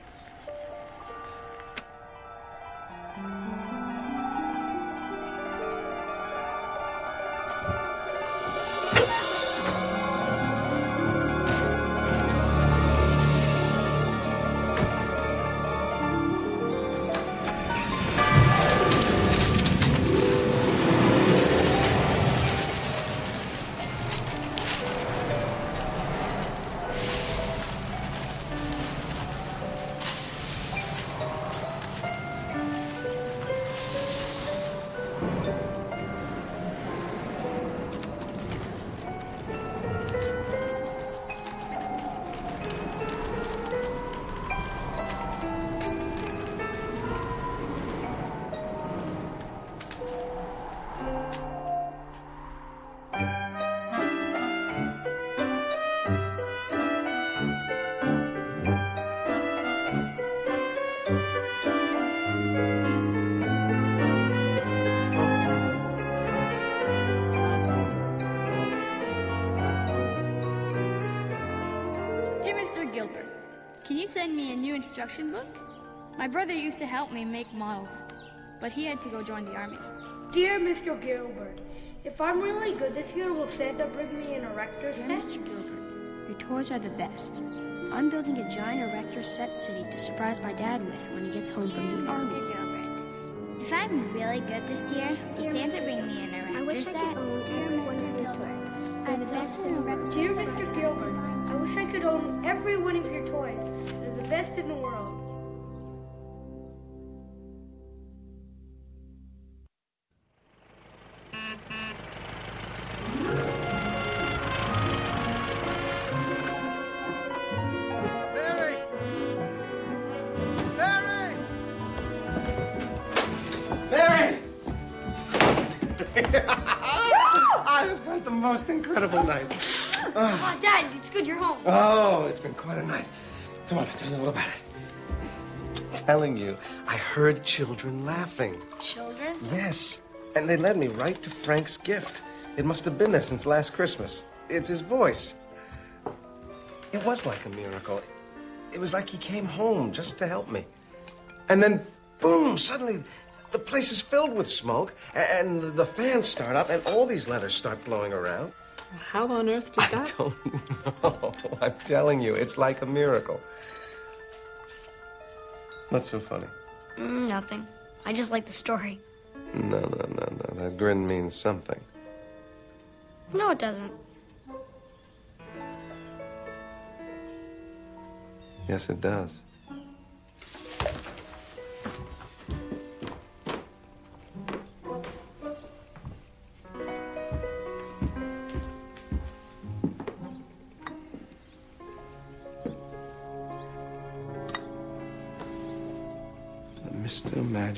brother used to help me make models, but he had to go join the army. Dear Mr. Gilbert, if I'm really good this year, will Santa bring me an erector set? Mr. Gilbert, your toys are the best. I'm building a giant erector set city to surprise my dad with when he gets home from the army. Mr. Gilbert, if I'm really good this year, will Santa bring me an erector I wish I set? could own every one of your toys. I'm the best in erector Dear sets. Mr. Gilbert, I wish I could own every one of your toys. They're the best in the world. Most incredible night. Come on, Dad, it's good you're home. Oh, it's been quite a night. Come on, I'll tell you all about it. Telling you, I heard children laughing. Children? Yes. And they led me right to Frank's gift. It must have been there since last Christmas. It's his voice. It was like a miracle. It was like he came home just to help me. And then, boom, suddenly the place is filled with smoke, and the fans start up, and all these letters start blowing around. How on earth did that? I don't know. I'm telling you, it's like a miracle. What's so funny? Mm, nothing. I just like the story. No, no, no, no. That grin means something. No, it doesn't. Yes, it does.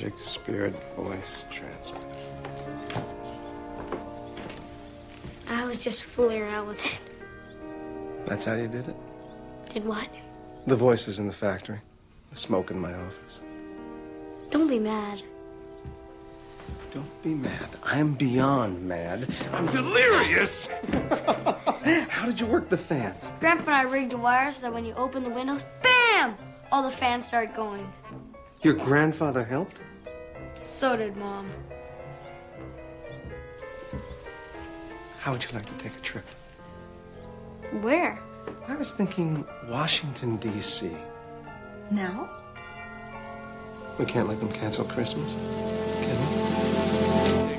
Magic Spirit Voice Transmitter. I was just fooling around with it. That's how you did it? Did what? The voices in the factory. The smoke in my office. Don't be mad. Don't be mad. I'm beyond mad. I'm delirious. How did you work the fans? Grandpa and I rigged the wires so that when you open the windows, bam! All the fans start going. Your grandfather helped? So did Mom. How would you like to take a trip? Where? I was thinking Washington, D.C. Now? We can't let them cancel Christmas, can we?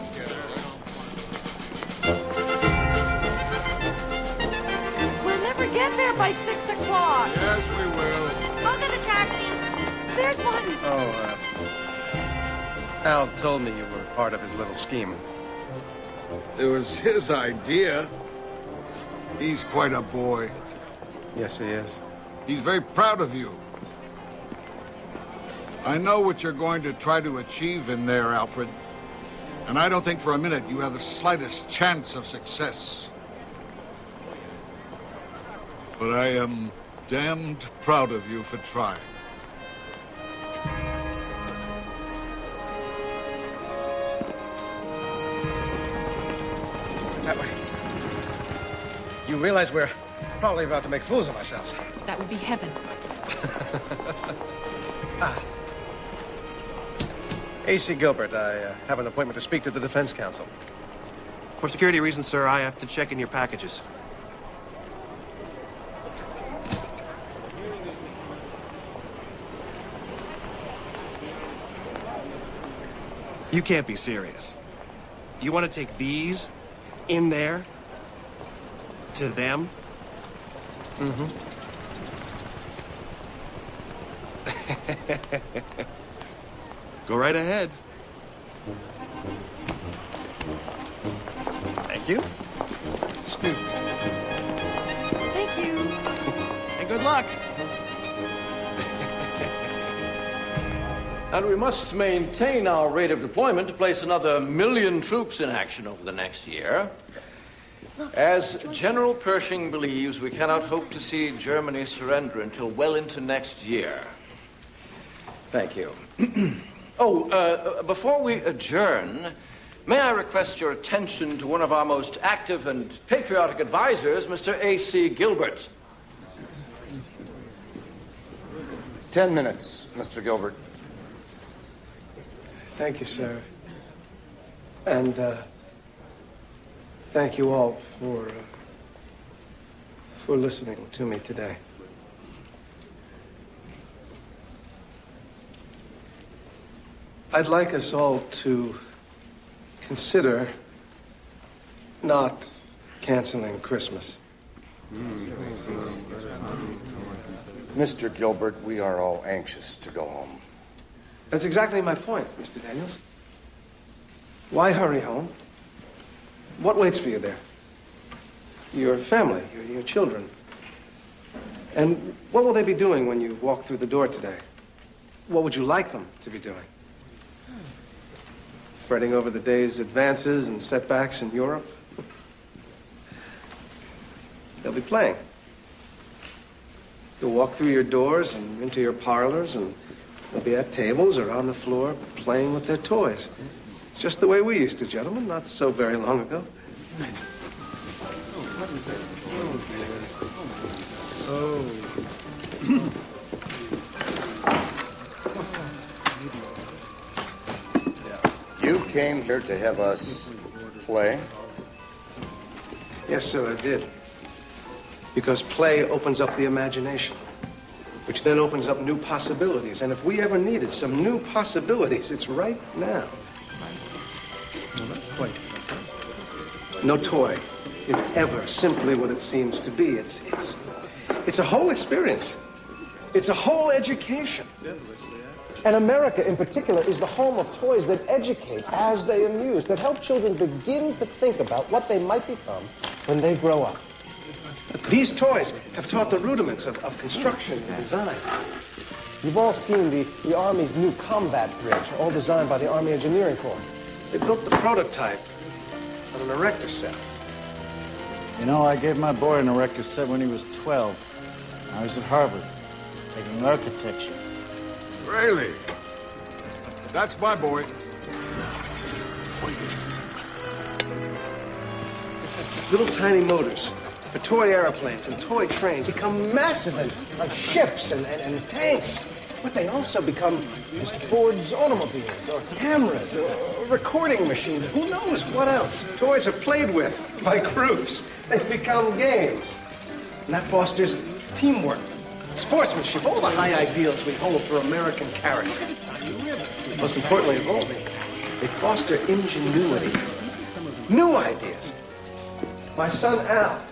We'll never get there by six o'clock. Yes, we will. I'll get a taxi. There's one. Oh, uh, Al told me you were part of his little scheme. It was his idea. He's quite a boy. Yes, he is. He's very proud of you. I know what you're going to try to achieve in there, Alfred. And I don't think for a minute you have the slightest chance of success. But I am damned proud of you for trying. You realize we're probably about to make fools of ourselves. That would be heaven. ah. A.C. Gilbert, I uh, have an appointment to speak to the defense council. For security reasons, sir, I have to check in your packages. You can't be serious. You want to take these in there to them? Mm-hmm. Go right ahead. Thank you. Excuse. Thank you. And good luck. And we must maintain our rate of deployment to place another million troops in action over the next year. As General Pershing believes, we cannot hope to see Germany surrender until well into next year. Thank you. oh, uh, before we adjourn, may I request your attention to one of our most active and patriotic advisors, Mr. A.C. Gilbert. Ten minutes, Mr. Gilbert. Thank you, sir. And uh, thank you all for uh, for listening to me today. I'd like us all to consider not canceling Christmas. Mr. Gilbert, we are all anxious to go home. That's exactly my point, Mr. Daniels. Why hurry home? What waits for you there? Your family, your, your children. And what will they be doing when you walk through the door today? What would you like them to be doing? Fretting over the day's advances and setbacks in Europe? They'll be playing. They'll walk through your doors and into your parlors, and they'll be at tables or on the floor playing with their toys. Just the way we used to, gentlemen, not so very long ago. Oh. You came here to have us play? Yes, sir, I did. Because play opens up the imagination, which then opens up new possibilities. And if we ever needed some new possibilities, it's right now. No toy is ever simply what it seems to be. It's, it's, it's a whole experience. It's a whole education. And America, in particular, is the home of toys that educate as they amuse, that help children begin to think about what they might become when they grow up. These toys have taught the rudiments of, of construction and design. You've all seen the, the Army's new combat bridge, all designed by the Army Engineering Corps. They built the prototype on an erector set. You know, I gave my boy an erector set when he was 12. I was at Harvard, taking architecture. Really? That's my boy. Little tiny motors for toy airplanes and toy trains become massive and on ships and, and, and tanks. But they also become Mr. Ford's automobiles or cameras or recording machines. Who knows what else? Toys are played with by groups. They become games. And that fosters teamwork, sportsmanship, all the high ideals we hold for American character. Most importantly of all, they, they foster ingenuity, new ideas. My son Al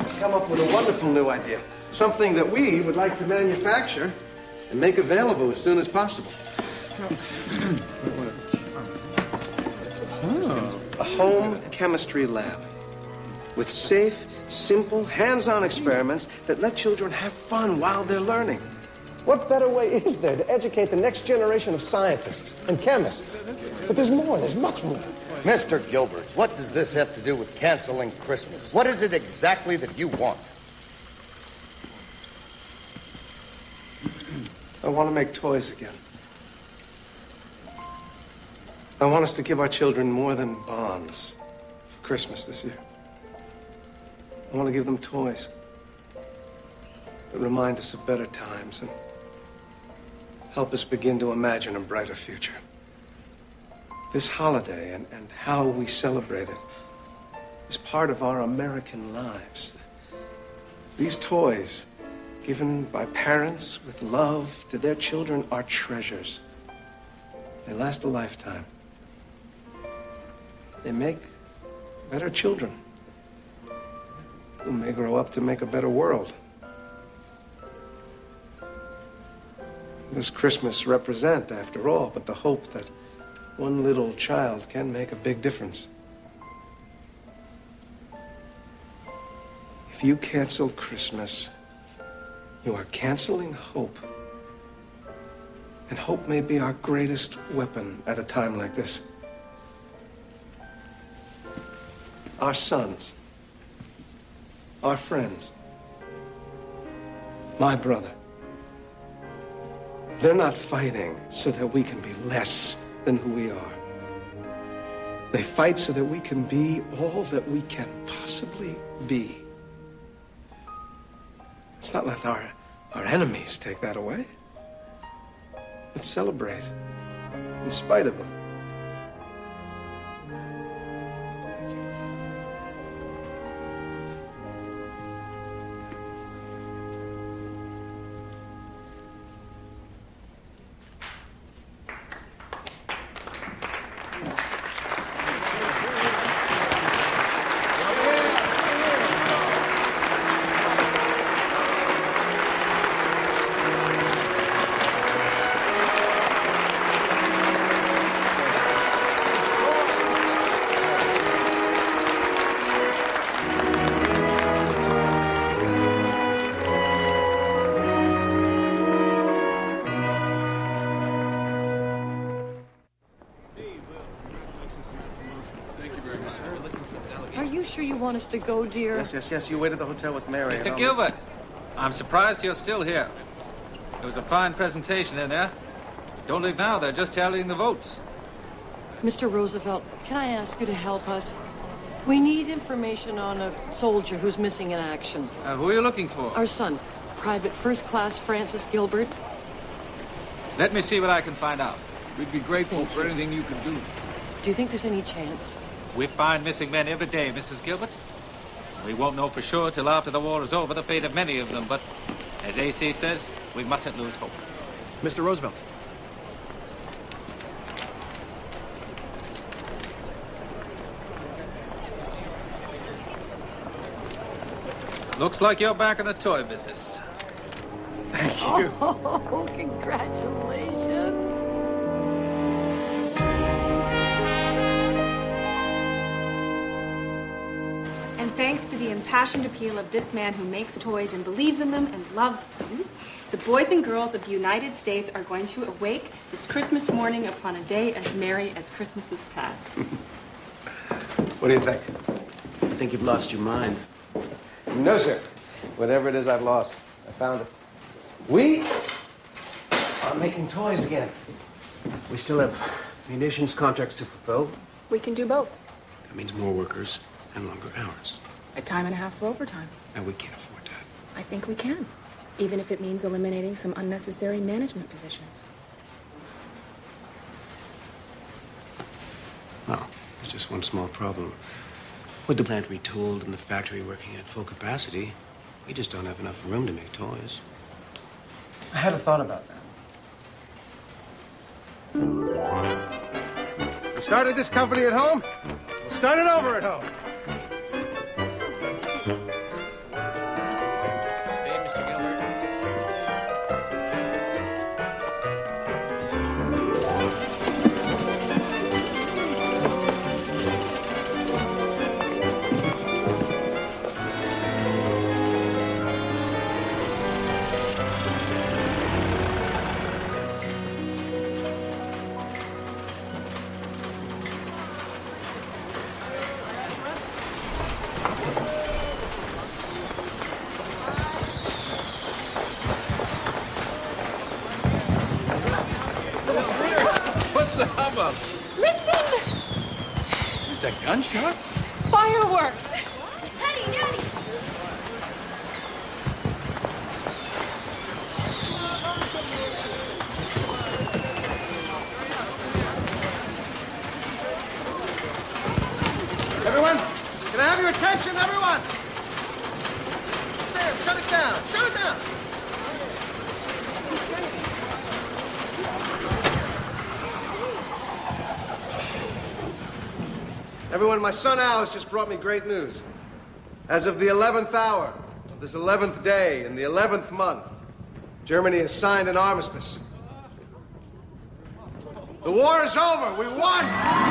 has come up with a wonderful new idea, something that we would like to manufacture and make available as soon as possible. Hmm. A home chemistry lab with safe, simple, hands-on experiments that let children have fun while they're learning. What better way is there to educate the next generation of scientists and chemists? But there's more, there's much more. Mr. Gilbert, what does this have to do with canceling Christmas? What is it exactly that you want? I want to make toys again. I want us to give our children more than bonds for Christmas this year. I want to give them toys. that remind us of better times and help us begin to imagine a brighter future. This holiday and, and how we celebrate it is part of our American lives. These toys, given by parents with love to their children, are treasures. They last a lifetime. They make better children who may grow up to make a better world. Does Christmas represent, after all, but the hope that one little child can make a big difference? If you cancel Christmas, you are canceling hope. And hope may be our greatest weapon at a time like this. Our sons, our friends, my brother. They're not fighting so that we can be less than who we are. They fight so that we can be all that we can possibly be. Let's not let our, our enemies take that away. Let's celebrate in spite of them. Want us to go, dear? Yes, yes, yes. You wait at the hotel with Mary. Mr. Gilbert, I'm surprised you're still here. It was a fine presentation in there. Don't leave now, they're just tallying the votes. Mr. Roosevelt, can I ask you to help us? We need information on a soldier who's missing in action. Uh, who are you looking for? Our son, Private First Class Francis Gilbert. Let me see what I can find out. We'd be grateful for anything you could do. Do you think there's any chance? We find missing men every day, Mrs. Gilbert. We won't know for sure till after the war is over the fate of many of them, but as AC says, we mustn't lose hope. Mr. Roosevelt. Looks like you're back in the toy business. Thank you. Oh, congratulations. Thanks to the impassioned appeal of this man who makes toys and believes in them and loves them, the boys and girls of the United States are going to awake this Christmas morning upon a day as merry as Christmases past. What do you think? I think you've lost your mind. No, sir. Whatever it is I've lost, I found it. We are making toys again. We still have munitions contracts to fulfill. We can do both. That means more workers and longer hours. A time and a half for overtime. And we can't afford that. I think we can, even if it means eliminating some unnecessary management positions. Well, there's just one small problem. With the plant retooled and the factory working at full capacity, we just don't have enough room to make toys. I had a thought about that. We started this company at home. We'll start it over at home. My son Al has just brought me great news. As of the 11th hour of this 11th day in the 11th month, Germany has signed an armistice. The war is over. We won!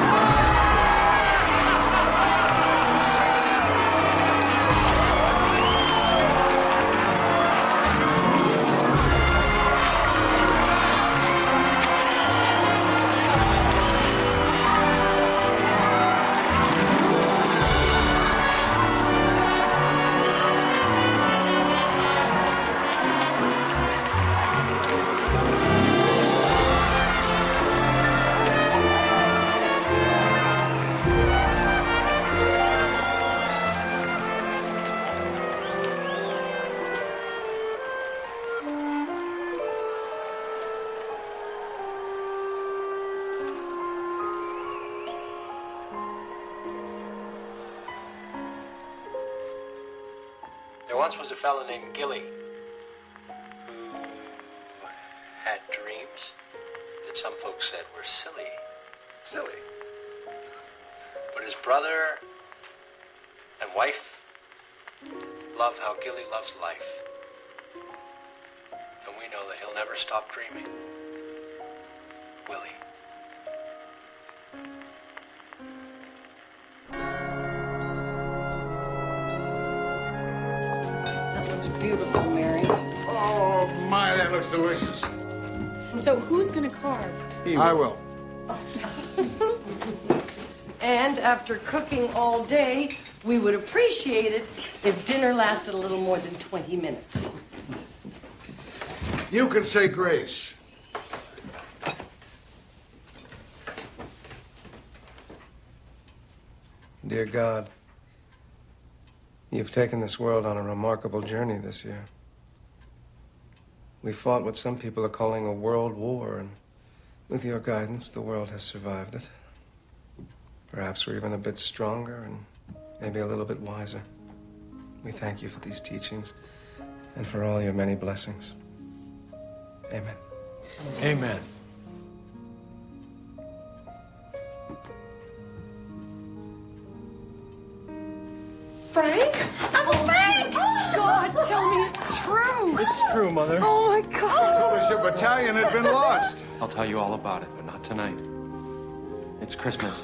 There once was a fellow named Gilly who had dreams that some folks said were silly. Silly. But his brother and wife love how Gilly loves life. And we know that he'll never stop dreaming. My, that looks delicious. So who's gonna carve? I will. And after cooking all day, we would appreciate it if dinner lasted a little more than 20 minutes. You can say grace. Dear God, you've taken this world on a remarkable journey this year. We fought what some people are calling a world war, and with your guidance, the world has survived it. Perhaps we're even a bit stronger and maybe a little bit wiser. We thank you for these teachings and for all your many blessings. Amen. Amen. Frank? Uncle Frank! God, tell me it's true. It's true, Mother. Oh, my God. Told us your battalion had been lost. I'll tell you all about it, but not tonight. It's Christmas.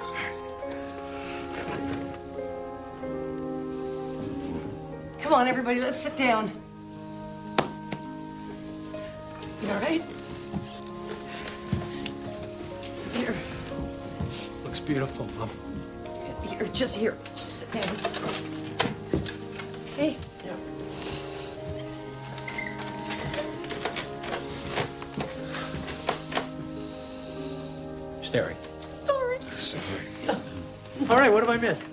Sorry. Come on, everybody, let's sit down. You all right? Here, Looks beautiful, Mom. here, just here. Just sit down. Okay. Staring. Sorry. All right, what have I missed?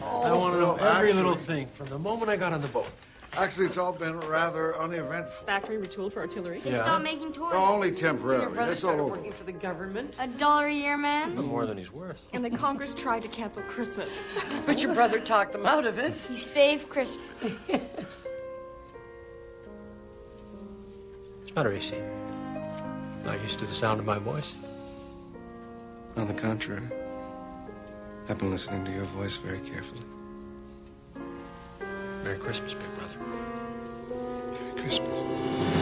I Oh. want to know Well, every little thing from the moment I got on the boat. Actually, it's all been rather uneventful. Factory retooled for artillery. They stopped making toys. Oh, only Your temporarily. brother That's all started over. working for the government. A dollar a year, man. No more than he's worth. And the Congress tried to cancel Christmas. But your brother talked them out of it. He saved Christmas. What's the matter, AC? Not used to the sound of my voice? On the contrary, I've been listening to your voice very carefully. Merry Christmas, big brother. Merry Christmas.